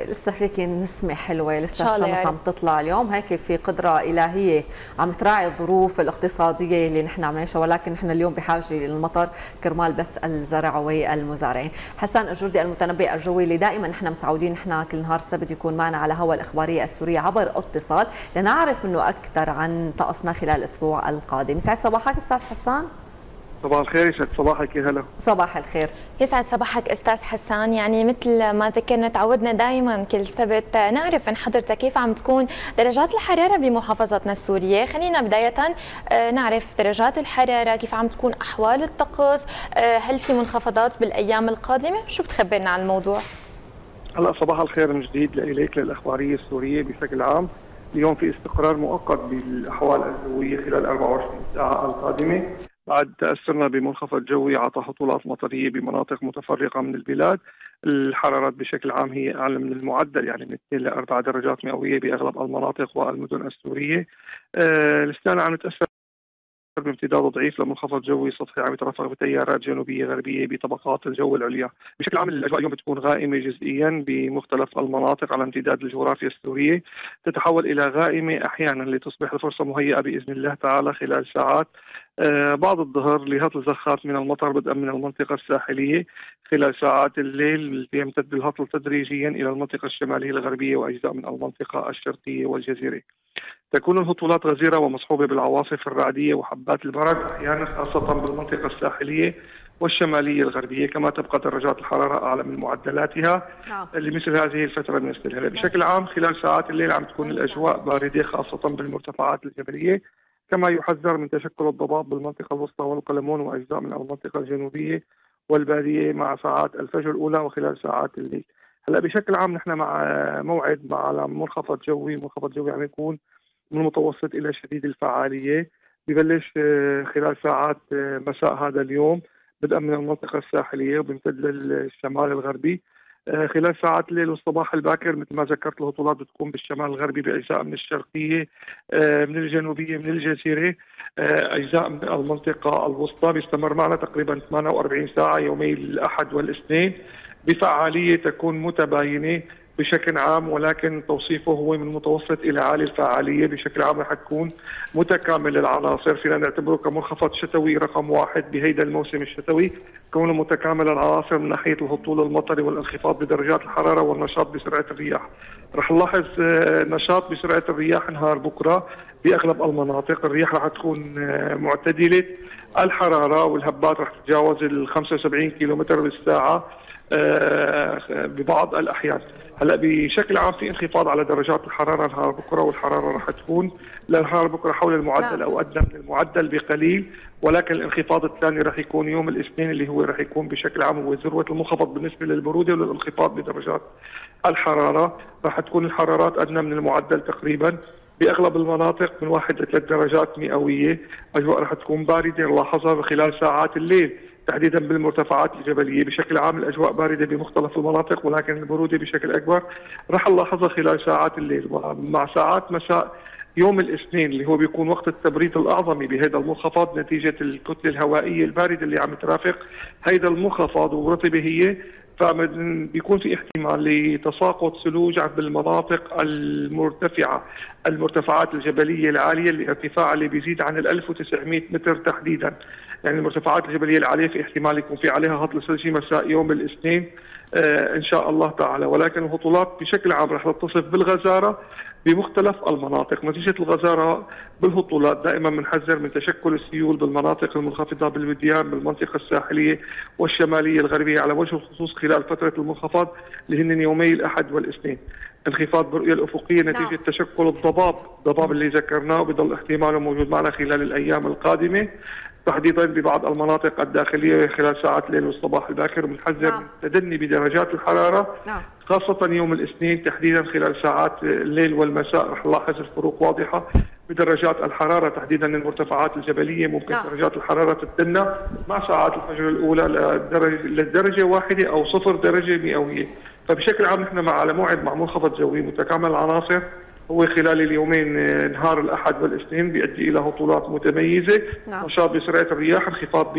لسه فيك نسمة حلوة لسه الشمس عم تطلع اليوم. هيك في قدرة إلهية عم تراعي الظروف الاقتصادية اللي نحن عم نعيشها ولكن نحن اليوم بحاجة للمطر كرمال بس الزرع والمزارعين. حسان الجردي المتنبئ الجوي اللي دائما نحن متعودين نحن كل نهار سبت يكون معنا على هوا الإخبارية السورية عبر اتصال لنعرف منه أكثر عن طقسنا خلال الأسبوع القادم. يسعد صباحك أستاذ حسان؟ صباح الخير يسعد صباحك يا هلا. صباح الخير. يسعد صباحك أستاذ حسان. يعني مثل ما ذكرنا تعودنا دائما كل سبت نعرف من حضرتك كيف عم تكون درجات الحرارة بمحافظتنا السورية. خلينا بداية آه، نعرف درجات الحرارة كيف عم تكون أحوال الطقس آه، هل في منخفضات بالأيام القادمة؟ شو بتخبرنا عن الموضوع؟ هلا صباح الخير من جديد لإليك للأخبارية السورية بشكل عام. اليوم في استقرار مؤقت بالأحوال الجويه خلال 24 ساعة القادمة. بعد تأثرنا بمنخفض جوي عطى هطولات مطرية بمناطق متفرقة من البلاد. الحرارات بشكل عام هي أعلى من المعدل يعني من 2 ل 4 درجات مئوية بأغلب المناطق والمدن السورية. آه، السنة عم نتاثر بامتداد ضعيف لمنخفض جوي سطحي عم يترافق بتيارات جنوبية غربية بطبقات الجو العليا، بشكل عام الأجواء اليوم بتكون غائمة جزئيا بمختلف المناطق على امتداد الجغرافيا السورية، تتحول إلى غائمة أحيانا لتصبح الفرصة مهيئة بإذن الله تعالى خلال ساعات. بعض الظهر لهطل زخات من المطر بدءا من المنطقة الساحلية خلال ساعات الليل يمتد الهطل تدريجيا إلى المنطقة الشمالية الغربية وأجزاء من المنطقة الشرقية والجزيرة. تكون الهطولات غزيرة ومصحوبة بالعواصف الرعدية وحبات البرد أحيانا خاصة بالمنطقة الساحلية والشمالية الغربية كما تبقى درجات الحرارة أعلى من معدلاتها نعم. لمثل هذه الفترة بالنسبة لها بشكل عام خلال ساعات الليل عم تكون الأجواء باردة خاصة بالمرتفعات الجبلية. كما يحذر من تشكل الضباب بالمنطقة الوسطى والقلمون وأجزاء من المنطقة الجنوبية والبادية مع ساعات الفجر الأولى وخلال ساعات الليل. هلأ بشكل عام نحن مع موعد مع منخفض جوي منخفض جوي عم يكون من المتوسط إلى شديد الفعالية. ببلش آه، خلال ساعات آه، مساء هذا اليوم بدءا من المنطقة الساحلية وبيمتد للشمال الغربي. خلال ساعات الليل والصباح الباكر مثل ما ذكرت الهطولات بتكون بالشمال الغربي بأجزاء من الشرقية من الجنوبية من الجزيرة أجزاء من المنطقة الوسطى. بيستمر معنا تقريبا 48 ساعة يومي الأحد والاثنين. بفعالية تكون متباينة بشكل عام ولكن توصيفه هو من متوسط إلى عالي الفعالية بشكل عام رح تكون متكامل العناصر فينا نعتبره كمنخفض شتوي رقم واحد بهيدا الموسم الشتوي كونه متكامل العناصر من ناحية الهطول المطري والانخفاض بدرجات الحرارة والنشاط بسرعة الرياح. رح نلاحظ آه، نشاط بسرعة الرياح نهار بكرة بأغلب المناطق. الرياح رح تكون آه، معتدلة. الحرارة والهبات رح تتجاوز ال 75 كيلومتر بالساعة آه، ببعض الأحيان. هلا بشكل عام في انخفاض على درجات الحرارة. نهار بكرة والحرارة راح تكون لنهار بكرة حول المعدل نعم. أو أدنى من المعدل بقليل ولكن الانخفاض الثاني راح يكون يوم الاثنين اللي هو راح يكون بشكل عام هو ذروة المنخفض بالنسبة للبرودة وللانخفاض بدرجات الحرارة. راح تكون الحرارات أدنى من المعدل تقريبا بأغلب المناطق من واحد لثلاث درجات مئوية، أجواء راح تكون باردة نلاحظها خلال ساعات الليل. تحديدا بالمرتفعات الجبلية بشكل عام الأجواء باردة بمختلف المناطق ولكن البرودة بشكل أكبر. راح نلاحظها خلال ساعات الليل. مع ساعات مساء يوم الاثنين اللي هو بيكون وقت التبريد الاعظمي بهذا المنخفض نتيجة الكتلة الهوائية الباردة اللي عم ترافق هيدا المنخفض ورطبة هي. فبيكون في احتمال لتساقط ثلوج بالمناطق المرتفعة المرتفعات الجبلية العالية اللي ارتفاعها اللي بيزيد عن ال 1900 متر تحديدا. يعني المرتفعات الجبلية العالية في احتمال يكون في عليها هطل ثلجي مساء يوم الاثنين آه إن شاء الله تعالى. ولكن الهطولات بشكل عام رح تتصف بالغزارة بمختلف المناطق. نتيجة الغزارة بالهطولات دائما بنحذر من تشكل السيول بالمناطق المنخفضة بالوديان بالمنطقة الساحلية والشمالية الغربية على وجه الخصوص خلال فترة المنخفض اللي هن يومي الأحد والاثنين. انخفاض بالرؤية الأفقية نتيجة نعم. تشكل الضباب الضباب اللي ذكرناه بضل احتماله موجود معنا خلال الأيام القادمة. تحديدا ببعض المناطق الداخلية خلال ساعات الليل والصباح الباكر بنحذر نعم. تدني بدرجات الحرارة نعم. خاصة يوم الاثنين تحديدا خلال ساعات الليل والمساء رح نلاحظ الفروق واضحة بدرجات الحرارة تحديدا المرتفعات الجبلية ممكن نعم. درجات الحرارة تدنى مع ساعات الفجر الأولى لدرجه لدرجة واحدة أو صفر درجة مئوية فبشكل عام نحن مع على موعد مع منخفض جوي متكامل العناصر هو خلال اليومين آه، نهار الأحد والاثنين بيؤدي إلى هطولات متميزة نعم. نشاط بسرعة الرياح انخفاض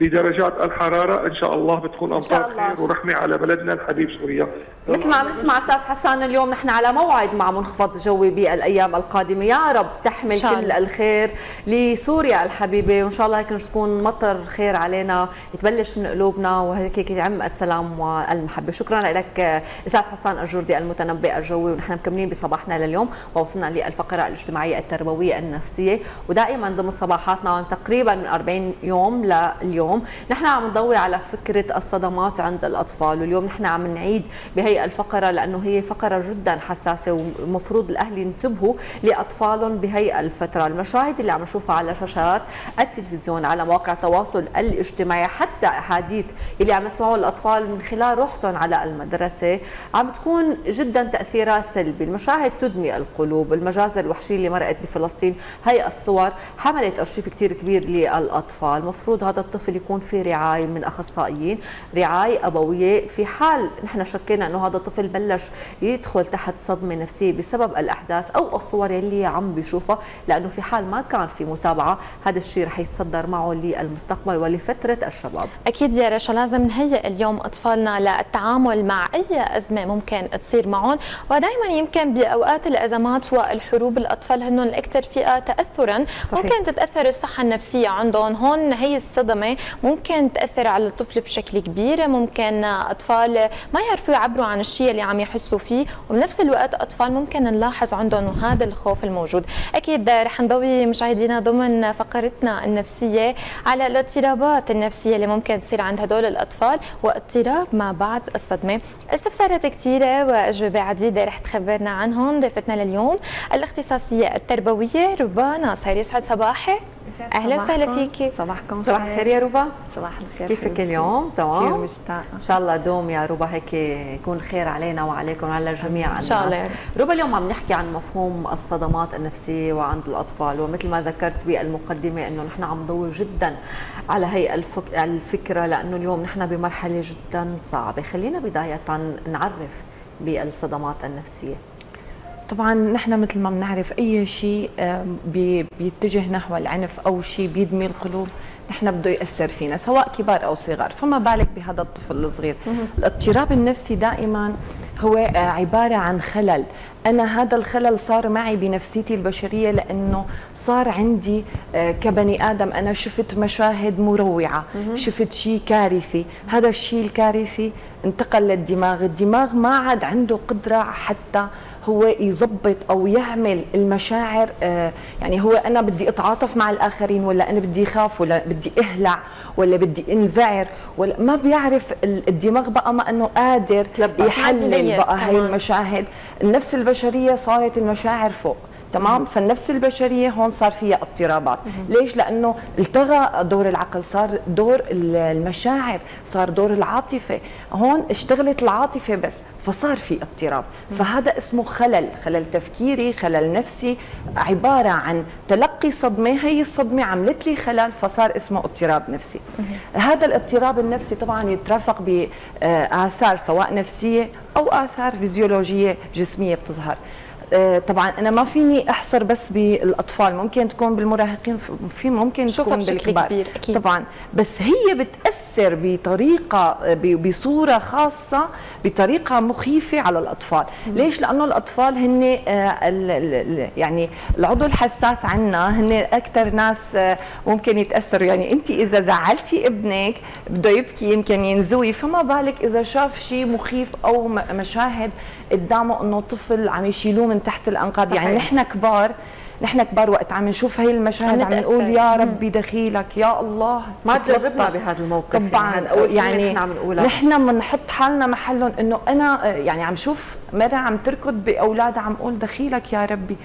بدرجات الحرارة. إن شاء الله بتكون أمطار خير ورحمة على بلدنا الحبيب سوريا. مثل ما عم نسمع أستاذ حسان اليوم نحن على موعد مع منخفض جوي بالأيام القادمة. يا رب تحمل كل الخير لسوريا الحبيبة وإن شاء الله هيك تكون مطر خير علينا يتبلش من قلوبنا وهيك يعم السلام والمحبة. شكرا لك أستاذ حسان الجردي المتنبئ الجوي ونحن مكملين بصباحنا لليوم ووصلنا للفقرة الاجتماعية التربوية النفسية. ودائما ضمن صباحاتنا تقريبا من 40 يوم لليوم نحن عم نضوي على فكرة الصدمات عند الأطفال. واليوم نحن عم نعيد بهي الفقرة لأنه هي فقرة جدا حساسة ومفروض الأهل ينتبهوا لأطفالهم بهي الفترة. المشاهد اللي عم نشوفها على شاشات التلفزيون على مواقع التواصل الاجتماعي حتى أحاديث اللي عم يسمعوا الأطفال من خلال روحتهم على المدرسة عم تكون جدا تأثيرها سلبي. المشاهد تدمي القلوب. المجازر الوحشية اللي مرقت بفلسطين هي الصور حملت أرشيف كتير كبير للأطفال. المفروض هذا الطفل يكون في رعاية من أخصائيين رعاية أبوية. في حال نحن شكينا أنه هذا الطفل بلش يدخل تحت صدمة نفسية بسبب الأحداث أو الصور اللي عم بيشوفها لأنه في حال ما كان في متابعة هذا الشيء رح يتصدر معه للمستقبل ولفترة الشباب. أكيد يا رشا لازم نهيئ اليوم أطفالنا للتعامل مع أي أزمة ممكن تصير معهم ودائما يمكن بأوقات الأزمات والحروب الأطفال هن الأكثر فئة تأثرا. صحيح. ممكن تتأثر الصحة النفسية عندهم. هون هي الصدمة. ممكن تأثر على الطفل بشكل كبير. ممكن أطفال ما يعرفوا يعبروا عن الشيء اللي عم يحسوا فيه وبنفس الوقت أطفال ممكن نلاحظ عندهم هذا الخوف الموجود. أكيد رح نضوي مشاهدينا ضمن فقرتنا النفسية على الاضطرابات النفسية اللي ممكن تصير عند هدول الأطفال واضطراب ما بعد الصدمة. استفسارات كثيرة وأجوبة عديدة رح تخبرنا عنهم ضيفتنا لليوم الاختصاصية التربوية ربا ناصر. يسعد صباحك. أهلا وسهلا فيكي صباحكم صباح الخير يا ربا صباح الخير كيفك اليوم؟ تمام. كثير مشتاقة. إن شاء الله دوم يا ربا هيك يكون خير علينا وعليكم وعلى الجميع إن شاء الله. ربا اليوم عم نحكي عن مفهوم الصدمات النفسية وعند الأطفال ومثل ما ذكرت بالمقدمة إنه نحن عم ندور جدا على هي الفكرة لأنه اليوم نحن بمرحلة جدا صعبة. خلينا بداية نعرف بالصدمات النفسية. طبعا نحن مثل ما بنعرف أي شيء بيتجه نحو العنف أو شيء بيدمي القلوب نحن بده يأثر فينا سواء كبار أو صغار. فما بالك بهذا الطفل الصغير. الاضطراب النفسي دائما هو آه، عبارة عن خلل. أنا هذا الخلل صار معي بنفسيتي البشرية لأنه صار عندي آه، كبني آدم. أنا شفت مشاهد مروعة. شفت شيء كارثي. هذا الشيء الكارثي انتقل للدماغ. الدماغ ما عاد عنده قدرة حتى هو يظبط أو يعمل المشاعر آه، يعني هو أنا بدي أتعاطف مع الآخرين ولا أنا بدي أخاف ولا بدي أهلع ولا بدي انذعر ولا ما بيعرف الدماغ بقى ما إنه قادر يحلل بقى هاي المشاهد. النفس البشرية صارت المشاعر فوق. تمام؟ فالنفس البشرية هون صار فيها اضطرابات. ليش؟ لأنه التغى دور العقل صار دور المشاعر صار دور العاطفة. هون اشتغلت العاطفة بس فصار في اضطراب. فهذا اسمه خلل خلل تفكيري خلل نفسي. عبارة عن تلقي صدمة هي الصدمة عملت لي خلل فصار اسمه اضطراب نفسي. هذا الاضطراب النفسي طبعا يترافق بآثار سواء نفسية أو آثار فيزيولوجية جسمية بتظهر. طبعا أنا ما فيني أحصر بس بالأطفال ممكن تكون بالمراهقين في ممكن تكون بالكبار كبير أكيد. طبعا بس هي بتأثر بطريقة بصورة خاصة بطريقة مخيفة على الأطفال مم. ليش لأنه الأطفال هن آه، يعني العضو الحساس عنا هن أكثر ناس آه، ممكن يتأثروا يعني أنت إذا زعلتي ابنك بده يبكي يمكن ينزوي فما بالك إذا شاف شيء مخيف أو مشاهد قدامه إنه طفل عم يشيلوه من تحت الانقاض يعني نحن كبار نحن كبار وقت عم نشوف هي المشاهد عم نقول يا ربي دخيلك يا الله. ما تجربنا بهذا الموقف طبعا. يعني نحن نحن بنحط حالنا محلهم إنه أنا يعني عم شوف مرة عم تركض باولادها عم أقول دخيلك يا ربي.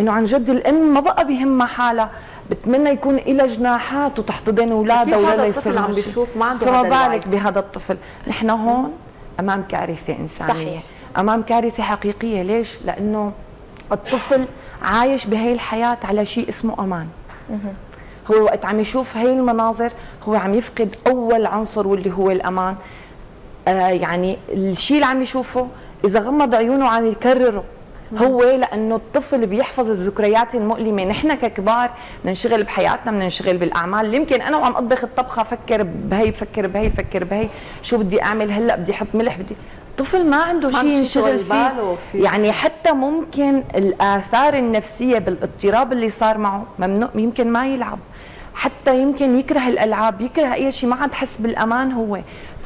إنه عن جد الأم ما بقى بيهمها حالها. بتمنى يكون لها جناحات وتحتضن أولادها ولا يصير عم بيشوف؟ ما عنده فما بالك بهذا الطفل. نحن هون أمام كارثة إنسانية. صحيح. أمام كارثة حقيقية. ليش؟ لأنه الطفل عايش بهي الحياة على شيء اسمه أمان. هو وقت عم يشوف هي المناظر هو عم يفقد أول عنصر واللي هو الأمان. آه يعني الشيء اللي عم يشوفه إذا غمض عيونه عم يكرره. هو لأنه الطفل بيحفظ الذكريات المؤلمة. نحن ككبار بننشغل بحياتنا بننشغل بالأعمال. يمكن أنا وعم أطبخ الطبخة أفكر بهي بفكر بهي بفكر بهي. شو بدي أعمل؟ هلأ بدي أحط ملح بدي الطفل ما عنده شيء ينشغل فيه. يعني حتى ممكن الآثار النفسية بالاضطراب اللي صار معه ممنوع يمكن ما يلعب. حتى يمكن يكره الألعاب يكره أي شيء ما عاد حس بالأمان هو.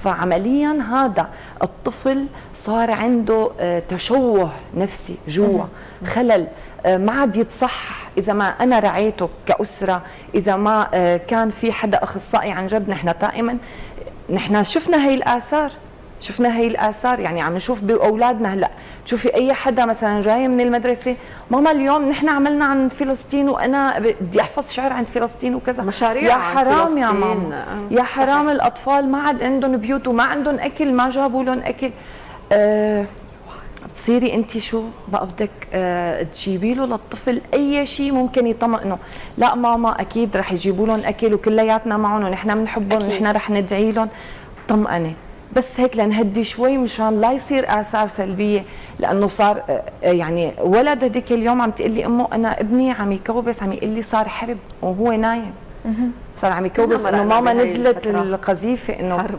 فعمليا هذا الطفل صار عنده آه، تشوه نفسي جوا خلل آه، ما عاد يتصح إذا ما أنا رعيته كأسرة إذا ما آه، كان في حدا أخصائي عن جد نحن دائما نحن شفنا هي الآثار. شفنا هي الآثار يعني عم نشوف بأولادنا هلأ. تشوفي أي حدا مثلا جاي من المدرسة ماما اليوم نحن عملنا عن فلسطين وأنا بدي أحفظ شعر عن فلسطين وكذا. مشاريع يا حرام يا ماما. يا حرام صحيح. الأطفال ما عاد عندهم بيوت وما عندهم أكل ما جابوا لهم أكل. أه تصيري أنت شو بقى بدك آه تجيبي له للطفل أي شيء ممكن يطمئنه. لا ماما أكيد رح يجيبوا لهم أكل وكلياتنا معهم ونحن بنحبهم ونحن رح ندعي لهم. طمأنة. بس هيك لنهدي شوي مشان لا يصير آثار سلبية لأنه صار آه، آه، يعني ولد هذيك اليوم عم تقول لي أمه أنا ابني عم يكوبس عم يقول لي صار حرب وهو نايم. صار عم يكوبس إنه ماما نزلت القذيفة إنه حرب.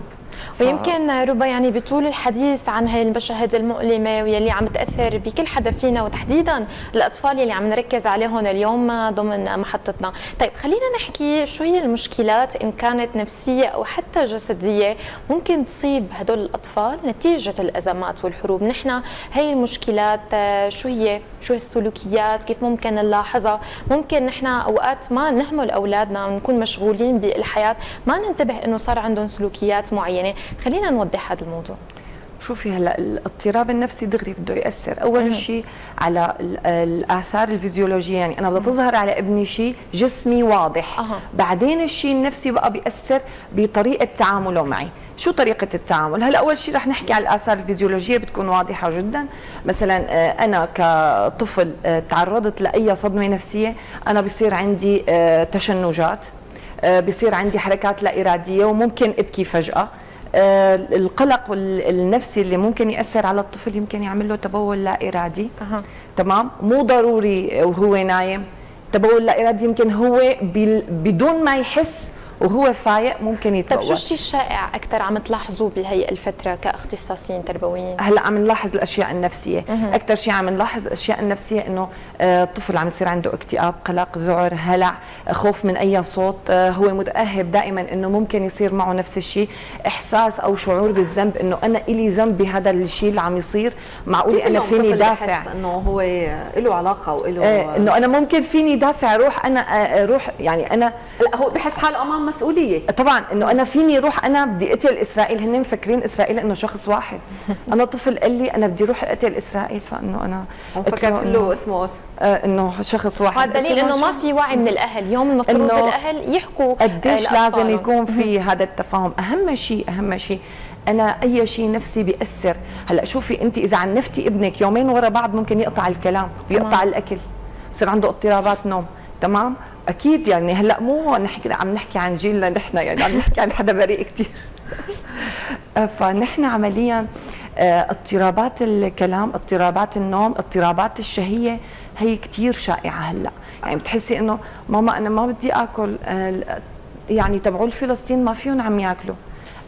ويمكن ربا يعني بطول الحديث عن هاي المشاهد المؤلمة واللي عم تأثر بكل حدا فينا وتحديدا الأطفال اللي عم نركز عليهم اليوم ضمن محطتنا، طيب خلينا نحكي شو هي المشكلات إن كانت نفسية أو حتى جسدية ممكن تصيب هدول الأطفال نتيجة الأزمات والحروب، نحن هي المشكلات شو هي؟ شو السلوكيات؟ كيف ممكن نلاحظها؟ ممكن نحن أوقات ما نهمل أولادنا ونكون مشغولين بالحياة ما ننتبه إنه صار عندهم سلوكيات معينة خلينا نوضح هذا الموضوع. شوفي هلا الاضطراب النفسي دغري بده يأثر. أول شيء على الآثار الفيزيولوجية يعني أنا بدها تظهر على ابني شيء جسمي واضح. أه. بعدين الشيء النفسي بقى بيأثر بطريقة تعامله معي. شو طريقة التعامل؟ هلا أول شيء رح نحكي على الآثار الفيزيولوجية بتكون واضحة جدا، مثلا آه، أنا كطفل آه، تعرضت لأي صدمة نفسية، أنا بصير عندي آه، تشنجات، بصير عندي حركات لا إرادية وممكن أبكي فجأة، القلق النفسي اللي ممكن يأثر على الطفل يمكن يعمل له تبول لا إرادي. أه. تمام؟ مو ضروري وهو نايم. تبول لا إرادي يمكن هو بدون ما يحس وهو فايق ممكن يتطور طيب شو الشيء الشائع أكثر عم تلاحظوه بهي الفترة كاختصاصيين تربويين؟ هلا عم نلاحظ الأشياء النفسية. أكثر شيء عم نلاحظ الأشياء النفسية إنه الطفل آه، عم يصير عنده اكتئاب قلق ذعر هلع خوف من أي صوت. آه، هو متأهب دائما إنه ممكن يصير معه نفس الشيء. إحساس أو شعور بالذنب إنه أنا إلي ذنب بهذا الشيء اللي عم يصير. معقول أنا فيني دافع؟ إنه هو له علاقة وله آه إنه أنا ممكن فيني دافع روح أنا أروح يعني أنا لا هو بحس حاله امام مسؤولية. طبعا إنه أنا فيني أروح أنا بدي أقتل إسرائيل هن مفكرين إسرائيل إنه شخص واحد. أنا طفل قال لي أنا بدي أروح أقتل إسرائيل فإنه أنا فكر كله اسمه آه إنه شخص واحد. هذا دليل إنه ما في وعي من الأهل. اليوم المفروض الأهل يحكوا قديش لازم يكون في هذا التفاهم. أهم شيء أهم شيء أنا أي شيء نفسي بيأثر. هلأ شوفي انت إذا عنفتي ابنك يومين ورا بعض ممكن يقطع الكلام ويقطع الأكل يصير عنده اضطرابات نوم تمام؟ أكيد يعني هلأ مو نحكي عم نحكي عن جيلنا نحن يعني عم نحكي عن حدا بريء كثير فنحن عمليا آه، اضطرابات الكلام اضطرابات النوم اضطرابات الشهية هي كثير شائعة هلأ. يعني بتحسي إنه ماما أنا ما بدي آكل آه، يعني تبعول فلسطين ما فيهم عم ياكلوا.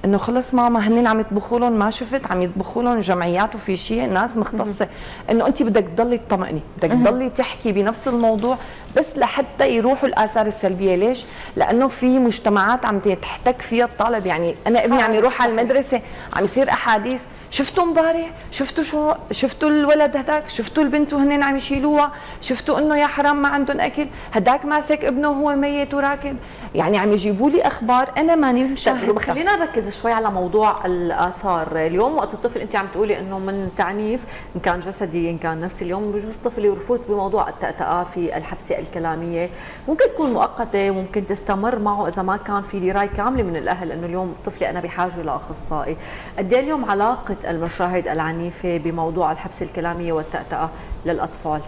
إنه خلص ماما هنن عم يطبخوا لهم ما شفت عم يطبخوا لهم جمعيات وفي شيء ناس مختصة. إنه انت بدك تضلي تطمئني بدك تضلي تحكي بنفس الموضوع بس لحتى يروحوا الآثار السلبية. ليش؟ لأنه في مجتمعات عم تحتك فيها الطالب. يعني أنا ابني عم يروح على المدرسة عم يصير أحاديث. شفتوا امبارح شفتوا شو؟ شفتوا الولد هداك؟ شفتوا البنت وهن عم يشيلوها؟ شفتوا إنه يا حرام ما عندهم أكل؟ هداك ماسك ابنه وهو ميت وراكد يعني عم يجيبوا لي أخبار أنا ماني مشاهدة. طيب خلينا نركز شوي على موضوع الآثار. اليوم وقت الطفل أنت عم تقولي إنه من تعنيف إن كان جسدي إن كان نفسي اليوم بجوز طفل يفوت بموضوع التأتأة في الحبسة الكلامية. ممكن تكون مؤقتة ممكن تستمر معه إذا ما كان في دراية كاملة من الأهل إنه اليوم طفلي أنا بحاجة لأخصائي. قد إيه اليوم علاقة المشاهد العنيفة بموضوع الحبسه الكلامية والتأتأة للأطفال.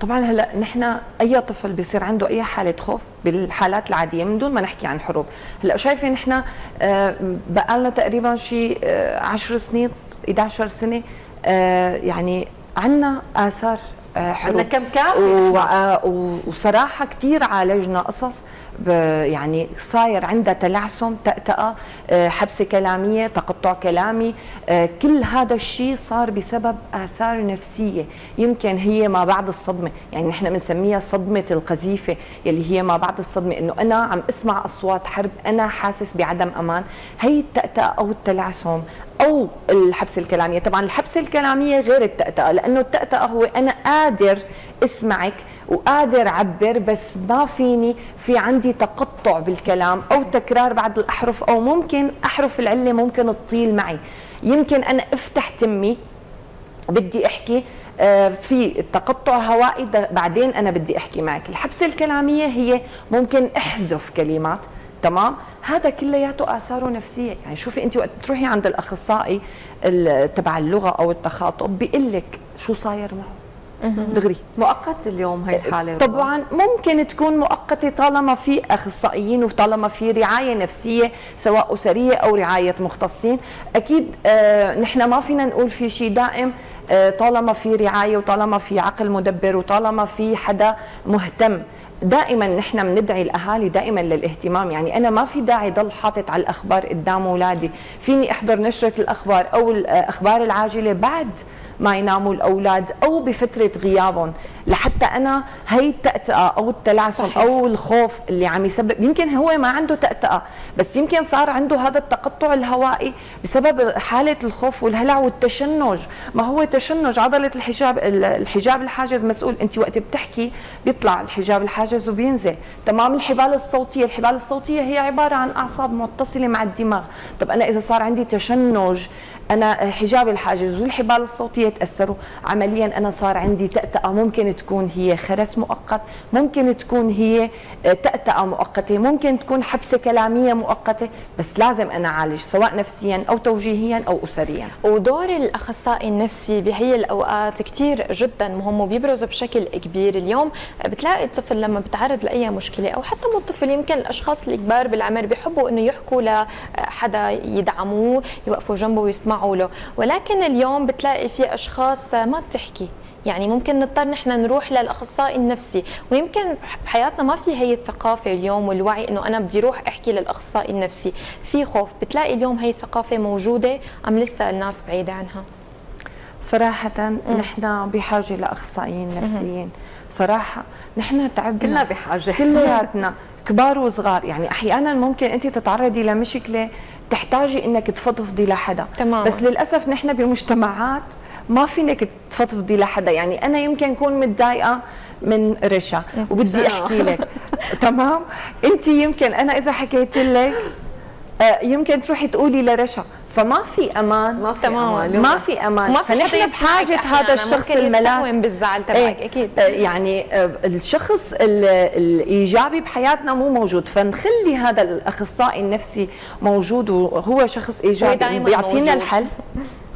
طبعا هلأ نحن أي طفل بيصير عنده أي حالة خوف بالحالات العادية من دون ما نحكي عن حروب. هلأ شايفة نحن آه، بقى لنا تقريبا شيء 10 سنين 11 سنة آه، يعني عندنا آثار آه، حروب. عندنا كم كافي وصراحة كثير عالجنا قصص يعني صاير عندها تلعثم تأتأة آه، حبسة كلامية تقطع كلامي آه، كل هذا الشيء صار بسبب آثار نفسية. يمكن هي ما بعد الصدمة يعني نحن بنسميها صدمة القذيفة يلي هي ما بعد الصدمة إنه أنا عم أسمع أصوات حرب أنا حاسس بعدم أمان. هي التأتأة أو التلعثم أو الحبسه الكلامية. طبعا الحبسه الكلامية غير التأتأة لأنه التأتأة هو أنا قادر اسمعك وقادر اعبر بس ما فيني في عندي تقطع بالكلام أو تكرار بعض الأحرف أو ممكن أحرف العلة ممكن تطيل معي. يمكن أنا أفتح تمي بدي أحكي آه، في تقطع هوائي بعدين أنا بدي أحكي معك. الحبسه الكلامية هي ممكن أحذف كلمات تمام؟ هذا كلياته آثاره نفسية. يعني شوفي انت وقت تروحي عند الأخصائي تبع اللغة أو التخاطب بيقول لك شو صاير معه. دغري. مؤقت اليوم هي الحالة طبعا ممكن تكون مؤقتة طالما في أخصائيين وطالما في رعاية نفسية سواء أسرية أو رعاية مختصين. أكيد آه نحن ما فينا نقول في شيء دائم آه طالما في رعاية وطالما في عقل مدبر وطالما في حدا مهتم. دائما نحن بندعي الأهالي دائما للاهتمام. يعني أنا ما في داعي ضل حاطط على الأخبار قدام أولادي. فيني أحضر نشرة الأخبار أو الاخبار العاجلة بعد ما يناموا الأولاد أو بفترة غيابهم لحتى أنا هي التأتأة أو التلعثم أو الخوف اللي عم يسبب يمكن هو ما عنده تأتأة بس يمكن صار عنده هذا التقطع الهوائي بسبب حالة الخوف والهلع والتشنج. ما هو تشنج؟ عضلة الحجاب الحجاب الحاجز مسؤول. أنت وقت بتحكي بيطلع الحجاب الحاجز وبينزل. تمام الحبال الصوتية الحبال الصوتية هي عبارة عن أعصاب متصلة مع الدماغ. طب أنا إذا صار عندي تشنج أنا حجاب الحاجز والحبال الصوتية تأثروا. عمليا أنا صار عندي تأتأة ممكن تكون هي خرس مؤقت ممكن تكون هي تأتأة مؤقتة ممكن تكون حبسة كلامية مؤقتة بس لازم أنا أعالج سواء نفسيا أو توجيهيا أو اسريا. ودور الأخصائي النفسي بهي الأوقات كثير جدا مهم وبيبرز بشكل كبير. اليوم بتلاقي الطفل لما بتعرض لأي مشكلة أو حتى مو الطفل يمكن الأشخاص الكبار بالعمر بيحبوا إنه يحكوا لحدا يدعموه يوقفوا جنبه ويسمعوا يسمعوا له ولكن اليوم بتلاقي في أشخاص ما بتحكي. يعني ممكن نضطر نحن نروح للأخصائي النفسي. ويمكن بحياتنا ما في هي الثقافة اليوم والوعي إنه أنا بدي أروح أحكي للأخصائي النفسي. في خوف. بتلاقي اليوم هي الثقافة موجودة أم لسه الناس بعيدة عنها؟ صراحة نحن بحاجة لأخصائيين نفسيين. صراحة نحن تعبنا. كلنا بحاجة. كلياتنا. كبار وصغار. يعني أحيانا ممكن أنت تتعرضي لمشكلة تحتاجي إنك تفضفضي لحدا. تمام. بس للأسف نحن بمجتمعات ما فينك تفضفضي لحدا. يعني أنا يمكن أكون متضايقة من رشا وبدي أحكي لك. تمام؟ انت يمكن أنا إذا حكيت لك آه، يمكن تروحي تقولي لرشا. فما في أمان. ما في أمان. ما في أمان. ما فنحن بحاجة هذا الشخص الملاك. بالزعل تبعك. إيه. أكيد. آه، يعني آه، الشخص الإيجابي بحياتنا مو موجود. فنخلي هذا الأخصائي النفسي موجود وهو شخص إيجابي. بيعطينا الحل.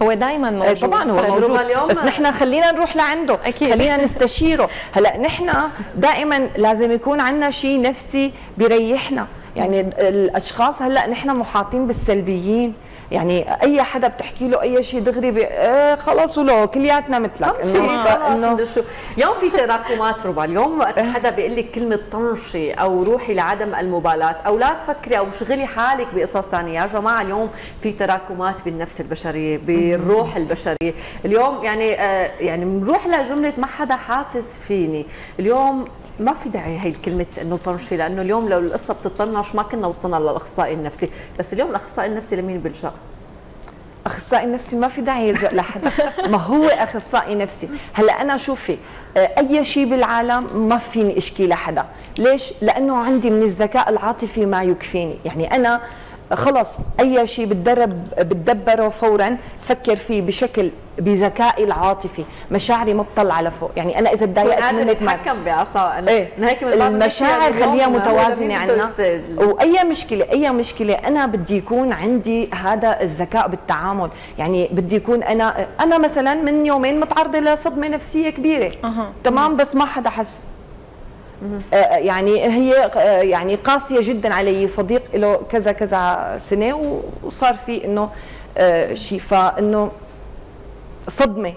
هو دائما إيه، موجود. طبعا هو موجود. اليوم بس نحن خلينا نروح لعنده. أكيد. خلينا نستشيره. هلا نحن دائما لازم يكون عندنا شيء نفسي بيريحنا. يعني الأشخاص هلا نحن محاطين بالسلبيين. يعني أي حدا بتحكي له أي شيء دغري بي... آه خلص ولو كلياتنا مثلك. إنه شو؟ اليوم في تراكمات ربع اليوم وقت إيه. حدا بيقول لك كلمة طنشي أو روحي لعدم المبالاة أو لا تفكري أو شغلي حالك بقصص ثانية يا جماعة اليوم في تراكمات بالنفس البشرية بالروح البشرية. اليوم يعني آه يعني بنروح لجملة ما حدا حاسس فيني. اليوم ما في داعي هي الكلمة إنه طنشي لأنه اليوم لو القصة بتطنش ما كنا وصلنا للأخصائي النفسي. بس اليوم الأخصائي النفسي لمين بيلجا أخصائي نفسي ما في داعي يلجأ لحد ما هو أخصائي نفسي؟ هلا أنا شوفي آه، أي شيء بالعالم ما فيني أشكي لحدا. ليش؟ لأنه عندي من الذكاء العاطفي ما يكفيني. يعني أنا خلص أي شيء بتدرب بتدبره فورا فكر فيه بشكل بذكائي العاطفي. مشاعري ما بتطلع لفوق يعني أنا إذا تضايقت منك اتحكم بعصا إيه. المشاعر خليها متوازنة عندنا وأي مشكله أي مشكلة أنا بدي يكون عندي هذا الذكاء بالتعامل. يعني بدي يكون أنا أنا مثلا من يومين متعرضة لصدمة نفسية كبيرة. أه. تمام بس ما حدا حس. يعني هي آه، يعني قاسية جدا علي صديق له كذا كذا سنة وصار في إنه آه، شيء فانه صدمة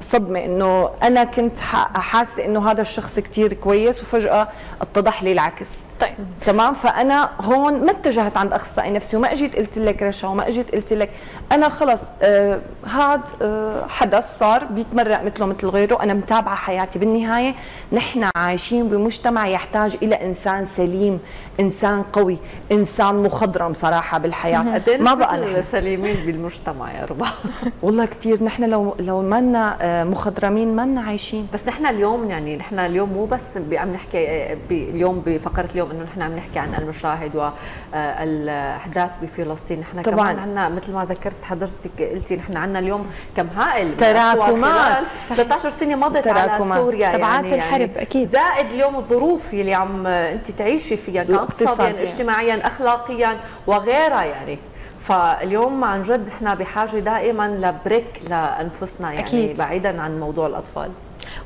صدمة إنه أنا كنت حاسة إنه هذا الشخص كثير كويس وفجأة اتضح لي العكس. طيب تمام؟ فأنا هون ما اتجهت عند أخصائي نفسي وما أجيت قلت لك رشا وما أجيت قلت لك أنا خلص آه هذا آه حدث صار بيتمرق مثله مثل غيره أنا متابعة حياتي. بالنهاية نحن عايشين بمجتمع يحتاج إلى إنسان سليم إنسان قوي إنسان مخضرم صراحة بالحياة. ما بقى سليمين بالمجتمع يا ربا والله كثير نحن لو لو ما آه، مخضرمين ما عايشين. بس نحن اليوم يعني نحن اليوم مو بس عم نحكي آه، اليوم بفقرة اليوم انه نحن عم نحكي عن المشاهد والأحداث بفلسطين نحن طبعاً. كمان عندنا مثل ما ذكرت حضرتك قلتي نحن عندنا اليوم كم هائل تراكمات. الأصوات خلال صحيح. 13 سنة مضت على. سوريا تبعات يعني الحرب، يعني أكيد. زائد اليوم الظروف اللي عم أنت تعيشي فيها اقتصاديا. اجتماعيا اخلاقيا وغيرها يعني فاليوم عن جد نحن بحاجة دائما لبريك لأنفسنا يعني أكيد. بعيدا عن موضوع الأطفال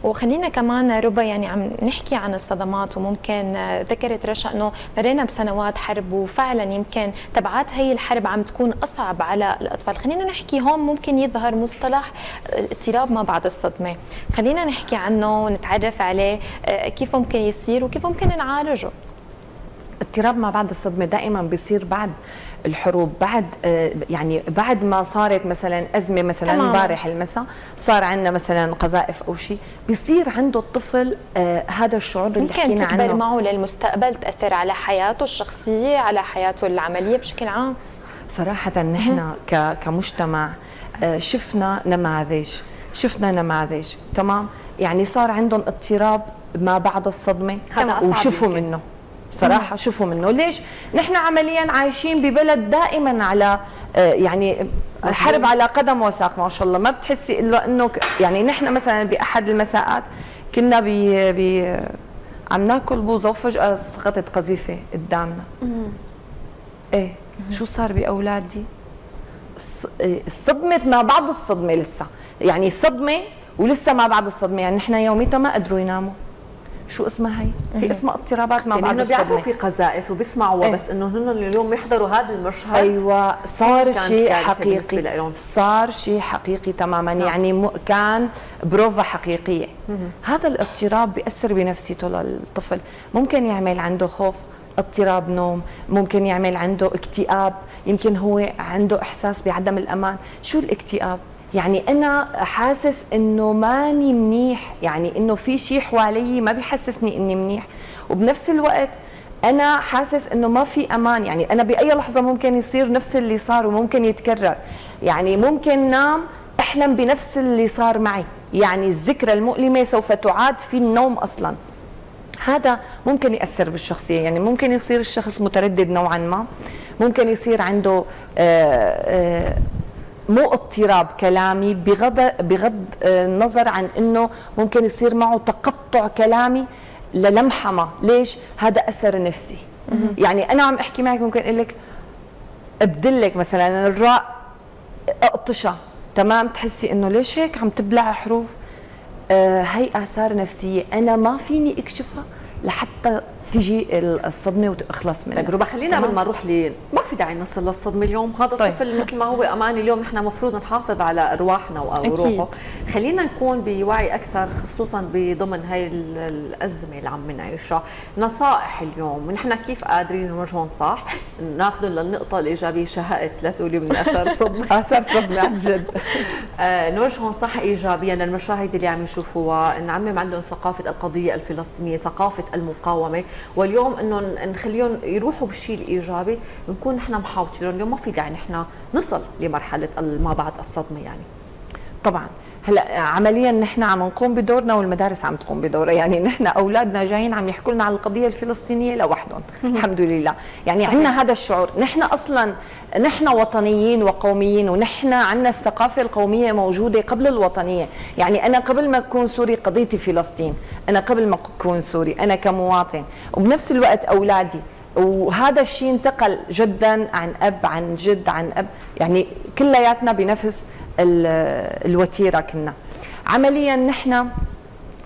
وخلينا كمان ربا يعني عم نحكي عن الصدمات وممكن ذكرت رشا إنه مرينا بسنوات حرب وفعلا يمكن تبعات هي الحرب عم تكون أصعب على الأطفال، خلينا نحكي هون ممكن يظهر مصطلح اضطراب ما بعد الصدمة، خلينا نحكي عنه ونتعرف عليه آه، كيف ممكن يصير وكيف ممكن نعالجه. اضطراب ما بعد الصدمة دائما بيصير بعد الحروب بعد آه، يعني بعد ما صارت مثلا أزمة مثلا. امبارح المساء صار عندنا مثلا قذائف أو شيء بيصير عنده الطفل آه، هذا الشعور اللي ممكن حكينا تكبر عنه معه للمستقبل تأثر على حياته الشخصية على حياته العملية بشكل عام. صراحة نحن كمجتمع آه، شفنا نماذج شفنا نماذج تمام يعني صار عندهم اضطراب ما بعد الصدمة هذا أصعب وشفوا. منه صراحة شوفوا منه. ليش؟ نحن عمليا عايشين ببلد دائما على آه، يعني حرب على قدم وساق ما شاء الله. ما بتحسي إلا إنه يعني نحن مثلا بأحد المساءات كنا ب ب عم ناكل بوظه وفجاه سقطت قذيفة قدامنا. إيه. شو صار بأولادي؟ إيه، الصدمة ما بعد الصدمة لسه. يعني صدمة ولسه ما بعد الصدمة. يعني نحن يوميتها ما قدروا يناموا. شو اسمها هي؟ هي اسمها اضطرابات ما يعني بعد إنه بيعرفوا في قذائف وبيسمعوا إيه. بس إنه هن اليوم يحضروا هذا المشهد. أيوه صار شيء حقيقي. صار شيء حقيقي تماما. يعني م- كان بروفا حقيقية. هذا الاضطراب بيأثر بنفسيته للطفل. ممكن يعمل عنده خوف اضطراب نوم ممكن يعمل عنده اكتئاب يمكن هو عنده إحساس بعدم الأمان. شو الاكتئاب؟ يعني أنا حاسس إنه ماني منيح يعني إنه في شيء حوالي ما بيحسسني إني منيح. وبنفس الوقت أنا حاسس إنه ما في أمان يعني أنا بأي لحظة ممكن يصير نفس اللي صار وممكن يتكرر. يعني ممكن نام احلم بنفس اللي صار معي. يعني الذكرى المؤلمة سوف تعاد في النوم أصلا. هذا ممكن يأثر بالشخصية يعني ممكن يصير الشخص متردد نوعا ما. ممكن يصير عنده آه، آه، مو اضطراب كلامي بغض بغض آه، النظر عن إنه ممكن يصير معه تقطع كلامي للمحه ما ليش؟ هذا أثر نفسي. يعني أنا عم أحكي معك ممكن أقول لك أبدلك مثلا الراء اقطشها تمام؟ تحسي إنه ليش هيك عم تبلع حروف؟ آه هي آثار نفسية. أنا ما فيني أكشفها لحتى تجي الصدمة وتخلص منها. ربا خلينا قبل ما نروح ل ما في داعي نصل للصدمة اليوم. هذا طيب. الطفل مثل ما هو أمان اليوم نحن المفروض نحافظ على أرواحنا وروحه. خلينا نكون بوعي أكثر خصوصا بضمن هاي ال- الأزمة اللي عم نعيشها نصائح اليوم. ونحن كيف قادرين نوجههم؟ صح. ناخذهم للنقطة الإيجابية. شهقت لا تقولي من اثار صدمة. أثر صدمة عن جد. آه، نوجههم صح ايجابيا للمشاهد اللي عم يشوفوها. نعمم عندهم ثقافة القضية الفلسطينية ثقافة المقاومة. واليوم إنه نخليهم يروحوا بالشيء الإيجابي نكون نحن محاوطين اليوم ما في داعي نحن نصل لمرحلة ما بعد الصدمة يعني. طبعا. هلا عمليا نحن عم نقوم بدورنا والمدارس عم تقوم بدورها. يعني نحن أولادنا جايين عم يحكوا لنا عن القضية الفلسطينية لوحدهم. الحمد لله. يعني صحيح. عندنا هذا الشعور. نحن أصلا نحن وطنيين وقوميين ونحن عندنا الثقافة القومية موجودة قبل الوطنية. يعني أنا قبل ما أكون سوري قضيتي فلسطين. أنا قبل ما أكون سوري. أنا كمواطن. وبنفس الوقت أولادي. وهذا الشيء انتقل جدا عن أب عن جد عن أب. يعني كلياتنا بنفس الوتيرة كنا. عمليا نحن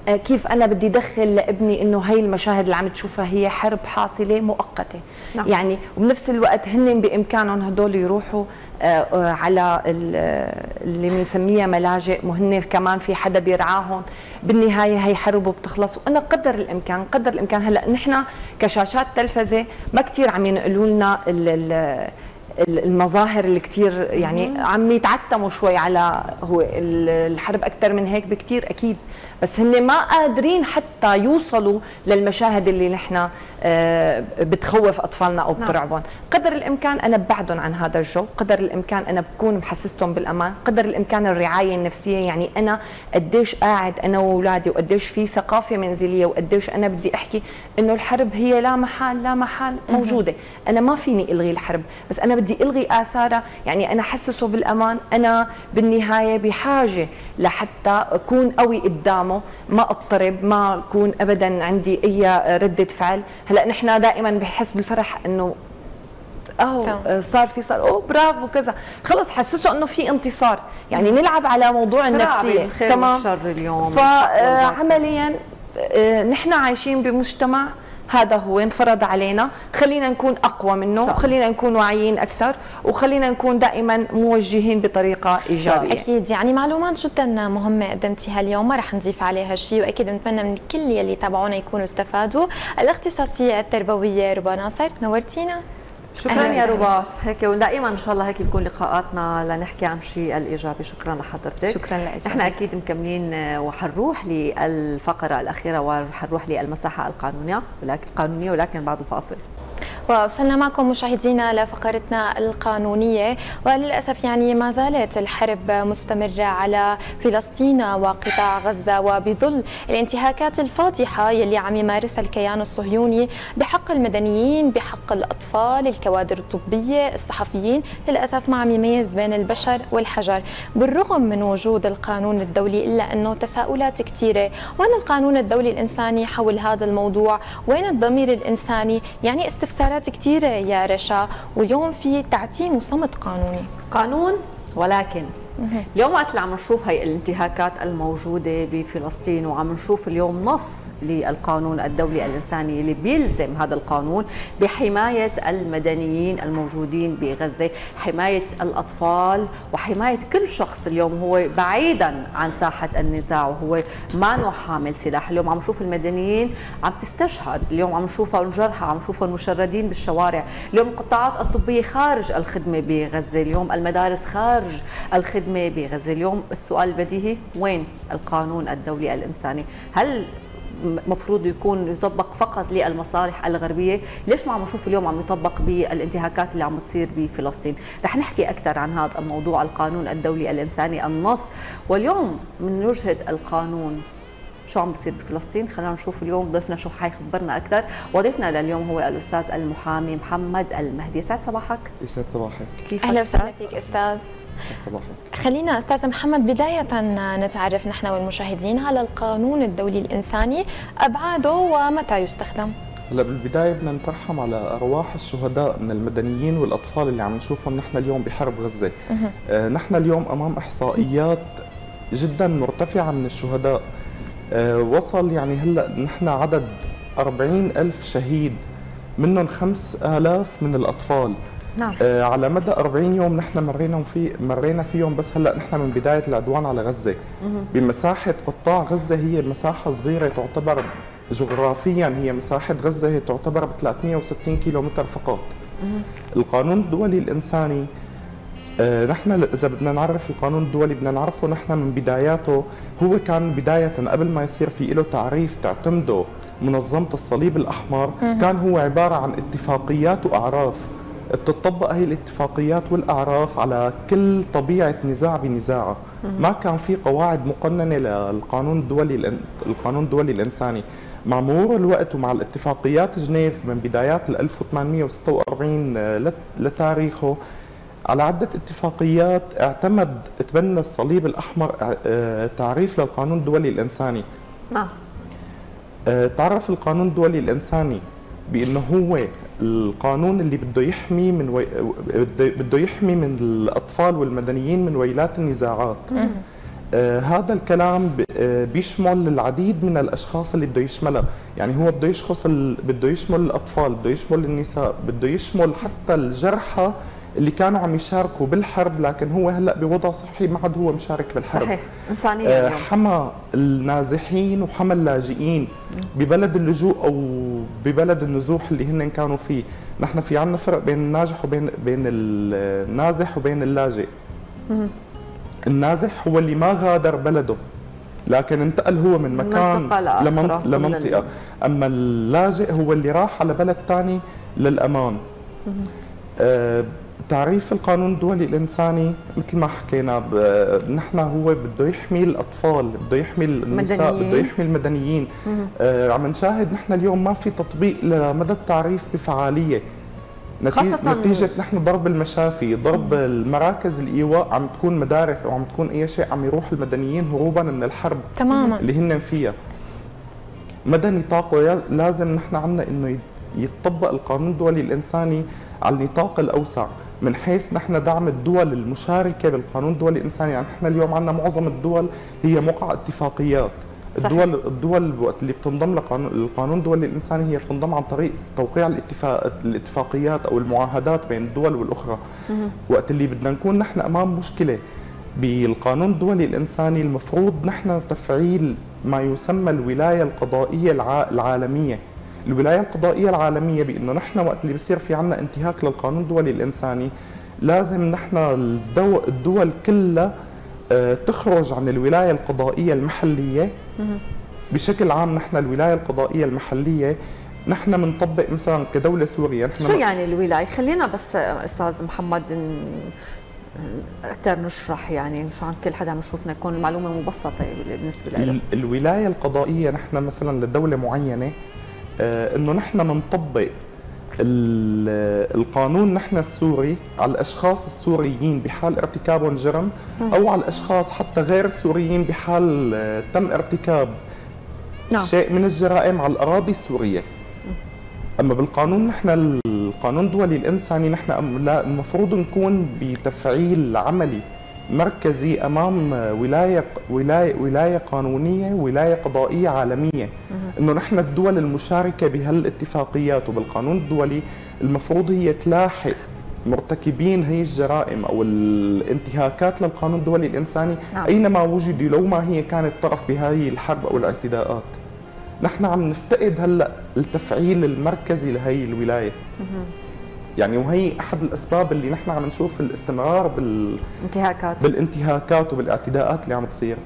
آه، كيف أنا بدي ادخل لابني إنه هي المشاهد اللي عم تشوفها هي حرب حاصلة مؤقتة. نعم. يعني وبنفس الوقت هن بإمكانهم هدول يروحوا آه، آه، على ال- اللي بنسميها ملاجئ وهن كمان في حدا بيرعاهم. بالنهاية هي حرب وبتخلص. وأنا قدر الإمكان قدر الإمكان. هلأ نحن كشاشات تلفزة ما كثير عم ينقلوا لنا المظاهر اللي كثير يعني عم يتعتموا شوي على هو ال- الحرب أكثر من هيك بكثير أكيد. بس هن ما قادرين حتى يوصلوا للمشاهد اللي نحن آه، بتخوف أطفالنا أو بترعبهم. قدر الإمكان أنا ببعدهم عن هذا الجو. قدر الإمكان أنا بكون محسستهم بالأمان. قدر الإمكان الرعاية النفسية. يعني أنا قديش قاعد أنا وأولادي وقديش في ثقافة منزلية وقديش أنا بدي أحكي إنه الحرب هي لا محال لا محال موجودة. أنا ما فيني إلغي الحرب. بس أنا بدي إلغي آثارها. يعني أنا احسسه بالأمان. أنا بالنهاية بحاجة لحتى أكون قوي قدامه ما أضطرب ما أكون ابدا عندي أي ردة فعل. هلأ نحن دائما بحس بالفرح إنه آه صار في صار أوه برافو كذا. خلص حسسه إنه في انتصار. يعني نلعب على موضوع النفسية. تمام؟ اليوم. فعمليا آه، نحن عايشين بمجتمع هذا هو انفرض علينا. خلينا نكون أقوى منه صح. خلينا نكون واعيين أكثر وخلينا نكون دائما موجهين بطريقة إيجابية. أكيد. يعني معلومات جدا مهمة قدمتيها اليوم ما رح نضيف عليها شيء وأكيد بنتمنى من كل يلي تابعونا يكونوا استفادوا. الاختصاصية التربوية ربا ناصر نورتينا. شكرا يا ربا هيك ودائما إن شاء الله هيك بكون لقاءاتنا لنحكي عن شيء الإيجابي. شكرا لحضرتك. شكرا لك نحن أكيد مكملين وحنروح للفقرة الأخيرة وحنروح للمساحة القانونية ولكن قانونية ولكن بعد الفاصل. ووصلنا معكم مشاهدينا لفقرتنا القانونية. وللأسف يعني ما زالت الحرب مستمرة على فلسطين وقطاع غزة. وبظل الانتهاكات الفاضحة يلي عم يمارسها الكيان الصهيوني بحق المدنيين بحق الأطفال الكوادر الطبية الصحفيين للأسف ما عم يميز بين البشر والحجر. بالرغم من وجود القانون الدولي إلا أنه تساؤلات كثيرة وين القانون الدولي الإنساني حول هذا الموضوع وين الضمير الإنساني؟ يعني استفسارات مجالات كثيرة يا رشا واليوم في تعتيم وصمت قانوني. قانون؟ ولكن اليوم وقت اللي عم نشوف هي الانتهاكات الموجودة بفلسطين وعم نشوف اليوم نص للقانون الدولي الإنساني اللي بيلزم هذا القانون بحماية المدنيين الموجودين بغزة حماية الأطفال وحماية كل شخص اليوم هو بعيدا عن ساحة النزاع وهو ما حامل سلاح. اليوم عم نشوف المدنيين عم تستشهد اليوم عم نشوفها الجرحى عم نشوفهم مشردين بالشوارع. اليوم القطاعات الطبية خارج الخدمة بغزة اليوم المدارس خارج الخدمة الخدمة بغزة اليوم السؤال البديهي وين القانون الدولي الإنساني؟ هل مفروض يكون يطبق فقط للمصالح الغربية، ليش ما عم نشوف اليوم عم يطبق بالانتهاكات اللي عم تصير بفلسطين؟ رح نحكي أكثر عن هذا الموضوع القانون الدولي الإنساني النص. واليوم من وجهه القانون شو عم بيصير بفلسطين؟ خلينا نشوف اليوم ضيفنا شو حيخبرنا أكثر. وضيفنا لليوم هو الأستاذ المحامي محمد المهدي. سعد صباحك. يسعد صباحك. كيف أهلا وسهلا فيك أستاذ. خلينا أستاذ محمد بداية نتعرف نحن والمشاهدين على القانون الدولي الإنساني أبعاده ومتى يستخدم؟ هلا بالبداية بدنا نترحم على أرواح الشهداء من المدنيين والأطفال اللي عم نشوفهم نحن اليوم بحرب غزة. آه نحن اليوم أمام إحصائيات جدا مرتفعة من الشهداء. آه وصل يعني هلأ نحن عدد 40 ألف شهيد منهم 5000 من الأطفال. نعم. آه على مدى 40 يوم نحن مرينا في مرينا فيهم بس هلا نحن من بداية العدوان على غزة مه. بمساحة قطاع غزة هي مساحة صغيرة تعتبر جغرافيا هي مساحة غزة هي تعتبر ب 360 كيلومتر فقط مه. القانون الدولي الإنساني آه نحن إذا بدنا نعرف القانون الدولي بدنا نعرفه نحن من بداياته هو كان بداية قبل ما يصير في له تعريف تعتمده منظمة الصليب الأحمر مه. كان هو عبارة عن اتفاقيات وأعراف بتطبق هي الاتفاقيات والأعراف على كل طبيعة نزاع بنزاعه ما كان في قواعد مقننة للقانون الدولي القانون الدولي الإنساني. مع مرور الوقت ومع الاتفاقيات جنيف من بدايات 1846 لتاريخه على عدة اتفاقيات اعتمد تبنى الصليب الأحمر آه، تعريف للقانون الدولي الإنساني. نعم. تعرف القانون الدولي الإنساني. بأنه هو القانون اللي بده يحمي من وي... بده يحمي من الأطفال والمدنيين من ويلات النزاعات. آه هذا الكلام آه بيشمل العديد من الأشخاص اللي بده يشملها يعني هو بده يشخص ال... بده يشمل الأطفال بده يشمل النساء بده يشمل حتى الجرحى اللي كانوا عم يشاركوا بالحرب لكن هو هلأ بوضع صحي ما عاد هو مشارك بالحرب. صحيح إنسانية آه حمى النازحين وحمى اللاجئين ببلد اللجوء أو ببلد النزوح اللي هن كانوا فيه. نحن في عندنا فرق بين الناجح وبين بين النازح وبين اللاجئ. النازح هو اللي ما غادر بلده لكن انتقل هو من مكان منطقة لآخرى. لمن- لمنطقة. أما اللاجئ هو اللي راح على بلد ثاني للأمان. آه، تعريف القانون الدولي الإنساني مثل ما حكينا نحن هو بده يحمي الأطفال بده يحمي النساء. بده يحمي المدنيين. آه، عم نشاهد نحن اليوم ما في تطبيق لمدى التعريف بفعالية. نتيجة, خاصة- نتيجة نحن ضرب المشافي ضرب المراكز الإيواء عم تكون مدارس أو عم تكون أي شيء عم يروح المدنيين هروبا من الحرب تماما. اللي هن فيها. مدى نطاقه لازم نحن عنا يت- يتطبق القانون الدولي الإنساني على النطاق الأوسع. من حيث نحن دعم الدول المشاركة بالقانون الدولي الإنساني. يعني نحن اليوم عندنا معظم الدول هي موقع اتفاقيات. صحيح. الدول الدول وقت اللي بتنضم لقانون القانون الدولي الإنساني هي بتنضم عن طريق توقيع الاتفاق الاتفاقيات أو المعاهدات بين الدول والأخرى. وقت اللي بدنا نكون نحن أمام مشكلة بالقانون الدولي الإنساني المفروض نحن تفعيل ما يسمى الولاية القضائية الع- العالمية. الولايه القضائية العالمية بأنه نحن وقت اللي بصير في عنا انتهاك للقانون الدولي الإنساني لازم نحن الدو- الدول كلها آه، تخرج عن الولاية القضائية المحلية. بشكل عام نحن الولاية القضائية المحلية نحن بنطبق مثلا كدولة سوريا نحن شو يعني الولاية؟ خلينا بس أستاذ محمد ن- أكثر نشرح يعني مشان كل حدا عم يشوفنا يكون المعلومة مبسطة بالنسبة له ال- الولاية القضائية نحن مثلا لدولة معينة آه، إنه نحن بنطبق ال- القانون نحن السوري على الأشخاص السوريين بحال ارتكابهم جرم أو على الأشخاص حتى غير السوريين بحال آه، تم ارتكاب نعم. شيء من الجرائم على الأراضي السورية. أما بالقانون نحن القانون الدولي الإنساني نحن المفروض نكون بتفعيل عملي. مركزي أمام ولاية ولاية ولاية قانونية ولاية قضائية عالمية. إنه نحن الدول المشاركة بهالاتفاقيات وبالقانون الدولي المفروض هي تلاحق مرتكبين هي الجرائم أو الانتهاكات للقانون الدولي الإنساني نعم. أينما وجدوا لو ما هي كانت طرف بهذه الحرب أو الاعتداءات. نحن عم نفتقد هلأ التفعيل المركزي لهي الولاية. يعني وهي أحد الأسباب اللي نحن عم نشوف الاستمرار بال... انتهاكات. بالانتهاكات وبالاعتداءات اللي عم تصير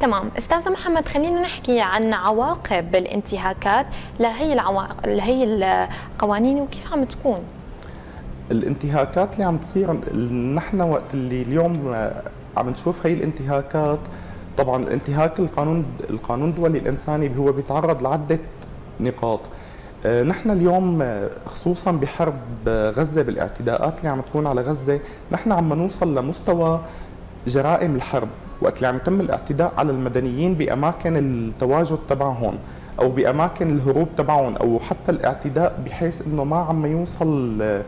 تمام. أستاذ محمد خلينا نحكي عن عواقب الانتهاكات. لهي العوا... لهي القوانين وكيف عم تكون؟ الانتهاكات اللي عم تصير نحن وقت اللي اليوم عم نشوف هي الانتهاكات طبعا الانتهاك القانون القانون الدولي الإنساني هو بيتعرض لعدة نقاط. نحن اليوم آه، خصوصا بحرب آه، غزة بالاعتداءات اللي عم تكون على غزة نحن عم نوصل لمستوى جرائم الحرب وقت اللي عم يتم الاعتداء على المدنيين بأماكن التواجد تبعهم أو بأماكن الهروب تبعهم أو حتى الاعتداء بحيث إنه ما عم يوصل آه،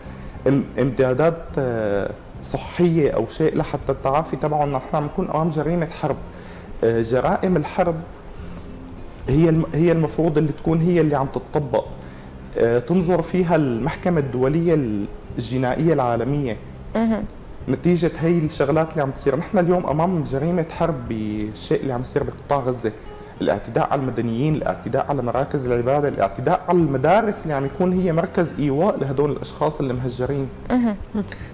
إمدادات آه، صحية أو شيء لحتى التعافي تبعهم. نحن عم نكون أمام جريمة حرب. آه، جرائم الحرب هي هي المفروض اللي تكون هي اللي عم تطبق آه، تنظر فيها المحكمة الدولية الجنائية العالمية. نتيجة هي الشغلات اللي عم تصير. نحن اليوم أمام جريمة حرب بالشيء اللي عم يصير بقطاع غزة. الاعتداء على المدنيين الاعتداء على مراكز العبادة الاعتداء على المدارس اللي عم يكون هي مركز إيواء لهدول الأشخاص اللي مهجرين.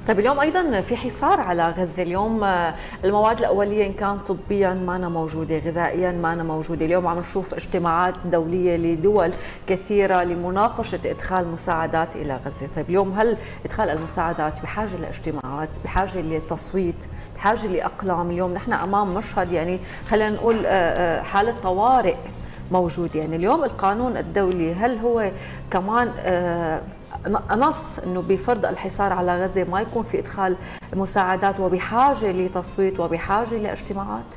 طيب اليوم أيضا في حصار على غزة. اليوم آه، المواد الأولية إن كان طبيا ما أنا موجودة غذائيا ما أنا موجودة. اليوم عم نشوف اجتماعات دولية لدول كثيرة لمناقشة إدخال مساعدات إلى غزة. طيب اليوم هل إدخال المساعدات بحاجة لاجتماعات بحاجة لتصويت بحاجه لأقلام. اليوم نحن أمام مشهد يعني خلينا نقول آه، آه، حالة طوارئ موجود. يعني اليوم القانون الدولي هل هو كمان آه، نص إنه بفرض الحصار على غزة ما يكون في إدخال مساعدات وبحاجة لتصويت وبحاجة لاجتماعات؟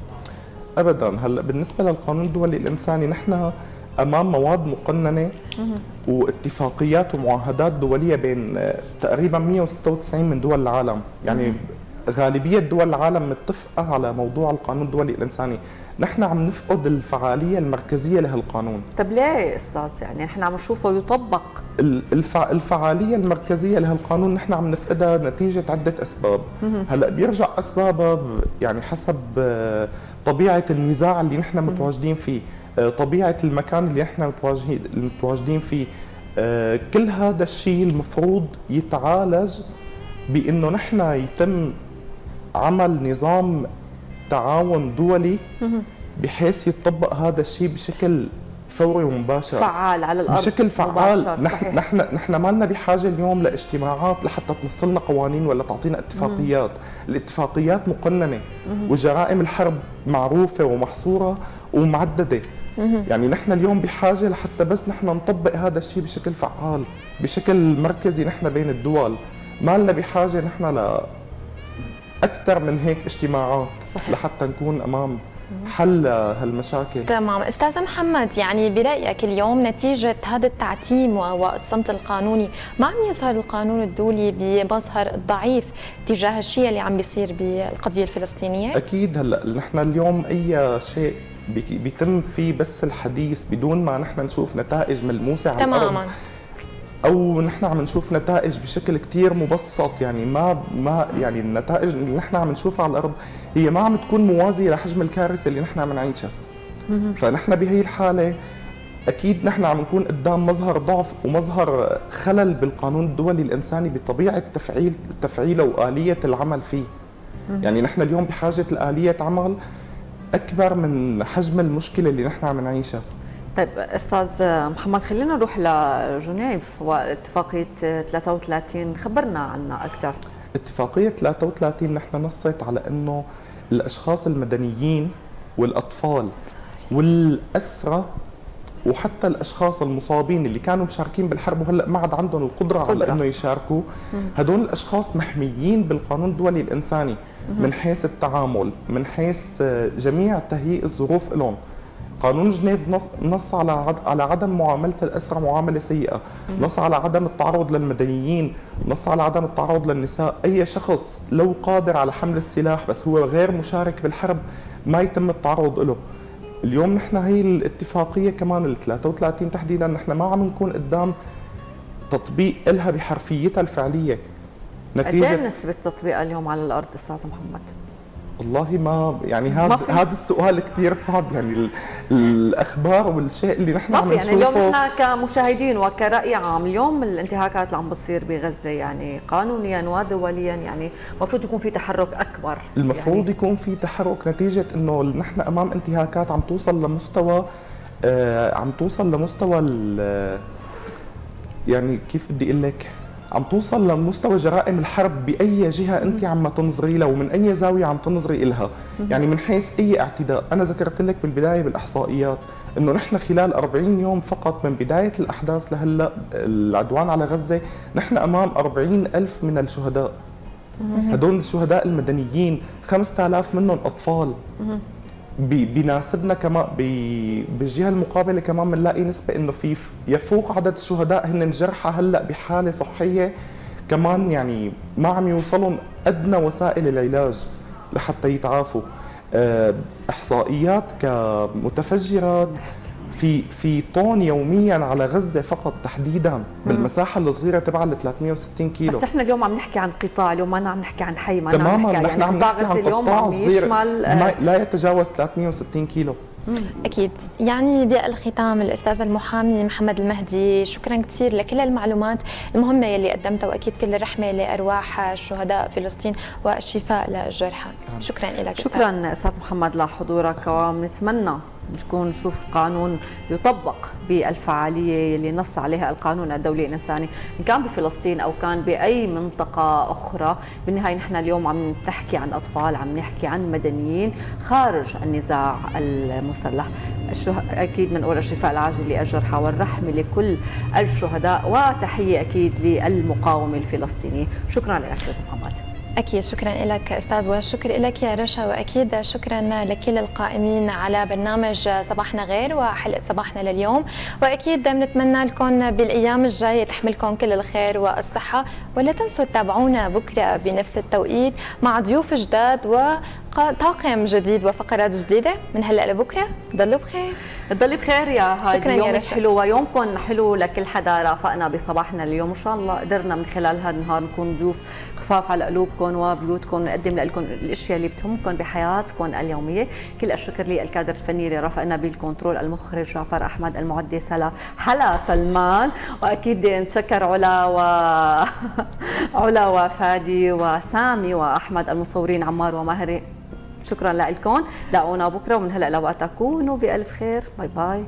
أبدا. هلأ بالنسبة للقانون الدولي الإنساني نحن أمام مواد مقننة واتفاقيات ومعاهدات دولية بين تقريبا 196 من دول العالم. يعني غالبية دول العالم متفقة على موضوع القانون الدولي الإنساني. نحن عم نفقد الفعالية المركزية لهالقانون طب ليه أستاذ؟ يعني نحن عم نشوفه يطبق. ال- الفع... الفعالية المركزية لهالقانون نحن عم نفقدها نتيجة عدة أسباب. هلأ بيرجع أسبابها يعني حسب آه، طبيعة النزاع اللي نحن متواجدين فيه. آه، طبيعة المكان اللي نحن متواجدين متواجدين فيه. آه، كل هذا الشيء المفروض يتعالج بإنه نحن يتم عمل نظام تعاون دولي بحيث يطبق هذا الشيء بشكل فوري ومباشر. فعال على الأرض. بشكل فعال. مباشر. نحن صحيح. نحن نحن ما لنا بحاجة اليوم لإجتماعات لحتى تنص لنا قوانين ولا تعطينا اتفاقيات، الاتفاقيات مقننة. وجرائم الحرب معروفة ومحصورة ومعددة. يعني نحن اليوم بحاجة لحتى بس نحن نطبق هذا الشيء بشكل فعال بشكل مركزي نحن بين الدول. ما لنا بحاجة نحن ل أكثر من هيك اجتماعات صحيح. لحتى نكون أمام حل هالمشاكل. تمام. أستاذ محمد يعني برأيك اليوم نتيجة هذا التعتيم والصمت القانوني ما عم يظهر القانون الدولي بمظهر ضعيف تجاه الشيء اللي عم بيصير بالقضية الفلسطينية؟ أكيد. هلأ نحن اليوم أي شيء بي- بيتم فيه بس الحديث بدون ما نحن نشوف نتائج ملموسة على تماما. الأرض أو نحن عم نشوف نتائج بشكل كتير مبسط يعني ما ما يعني النتائج اللي نحن عم نشوفها على الأرض هي ما عم تكون موازية لحجم الكارثة اللي نحن عم نعيشها. فنحن بهي الحالة أكيد نحن عم نكون قدام مظهر ضعف ومظهر خلل بالقانون الدولي الإنساني بطبيعة تفعيل تفعيله وآلية العمل فيه. يعني نحن اليوم بحاجة لآلية عمل أكبر من حجم المشكلة اللي نحن عم نعيشها. طيب أستاذ محمد خلينا نروح لجنيف واتفاقيه 33 خبرنا عنها أكثر. اتفاقية 33 نحن نصت على إنه الأشخاص المدنيين والأطفال والاسرى وحتى الأشخاص المصابين اللي كانوا مشاركين بالحرب وهلأ ما عاد عندهم القدرة قدرة. على إنه يشاركوا هدول الأشخاص محميين بالقانون الدولي الإنساني من حيث التعامل من حيث جميع تهيئ الظروف لهم قانون جنيف نص, نص على عد على عدم معاملة الاسرى معاملة سيئة، نص على عدم التعرض للمدنيين، نص على عدم التعرض للنساء، أي شخص لو قادر على حمل السلاح بس هو غير مشارك بالحرب ما يتم التعرض له. اليوم نحن هي الاتفاقية كمان ال 33 تحديدا نحن ما عم نكون قدام تطبيق إلها بحرفيتها الفعلية. قد إيه نسبة تطبيقها اليوم على الأرض أستاذ محمد؟ والله ما يعني هذا هذا السؤال كثير صعب يعني ال- الأخبار والشيء اللي نحن ما عم في يعني اليوم نشوفه. نحن كمشاهدين وكرأي عام اليوم الانتهاكات اللي عم بتصير بغزة يعني قانونيا ودوليا يعني المفروض يكون في تحرك أكبر. المفروض يعني يكون في تحرك نتيجة إنه نحن أمام انتهاكات عم توصل لمستوى آه عم توصل لمستوى ال- يعني كيف بدي أقول لك؟ عم توصل لمستوى جرائم الحرب بأي جهة أنت عم تنظري لها ومن أي زاوية عم تنظري لها يعني من حيث أي اعتداء. أنا ذكرت لك بالبداية بالإحصائيات إنه نحن خلال 40 يوم فقط من بداية الأحداث لهلأ العدوان على غزة نحن أمام 40 ألف من الشهداء. هدول الشهداء المدنيين 5000 منهم أطفال. بيناسبنا كمان بالجهة المقابلة كمان بنلاقي نسبة إنه في يفوق عدد الشهداء هن جرحى هلأ بحالة صحية. كمان يعني ما عم يوصلهم أدنى وسائل العلاج لحتى يتعافوا. آه، إحصائيات كمتفجرات في في طن يوميا على غزة فقط تحديدا بالمساحة الصغيرة تبع ال 360 كيلو. بس إحنا اليوم عم نحكي عن قطاع اليوم ما عم نحكي عن حي ما عم نحكي يعني عم قطاع عن اليوم عم يشمل آه، لا يتجاوز 360 كيلو. أكيد. يعني بالختام الأستاذ المحامي محمد المهدي شكرا كثير لكل المعلومات المهمة يلي قدمتها وأكيد كل الرحمة لأرواح شهداء فلسطين والشفاء للجرحى شكرا لك أستاذ. شكرا أستاذ محمد لحضورك ونتمنى نكون نشوف قانون يطبق بالفعالية اللي نص عليها القانون الدولي الإنساني. إن كان بفلسطين أو كان بأي منطقة أخرى بالنهاية نحن اليوم عم نحكي عن أطفال عم نحكي عن مدنيين خارج النزاع المسلح. أكيد بنقول الشفاء العاجل للجرحى والرحمة لكل الشهداء وتحية أكيد للمقاومة الفلسطينية. شكرا لك أستاذ محمد. أكيد شكرا لك أستاذ والشكر لك يا رشا وأكيد شكرا لكل القائمين على برنامج صباحنا غير وحلقة صباحنا لليوم. وأكيد بنتمنى لكم بالأيام الجاية تحملكم كل الخير والصحة ولا تنسوا تتابعونا بكرة بنفس التوقيت مع ضيوف جداد وطاقم جديد وفقرات جديدة. من هلأ لبكرة ضلوا بخير. تضلي بخير يا هايدي شكراً يا يومك رشا. حلو ويومكم حلو لكل حدا. رافقنا بصباحنا اليوم. إن شاء الله قدرنا من خلال هذا النهار نكون ضيوف خفاف على قلوبكم وبيوتكم نقدم لكم الأشياء اللي بتهمكم بحياتكم اليومية. كل الشكر للكادر الفني اللي رافقنا بالكنترول المخرج جعفر أحمد المعدي سلا حلا سلمان وأكيد نتشكر علا و علا وفادي وسامي وأحمد المصورين عمار وماهر شكرا لكم. لاقونا بكرة ومن هلأ لوقتها كونوا بألف خير. باي باي.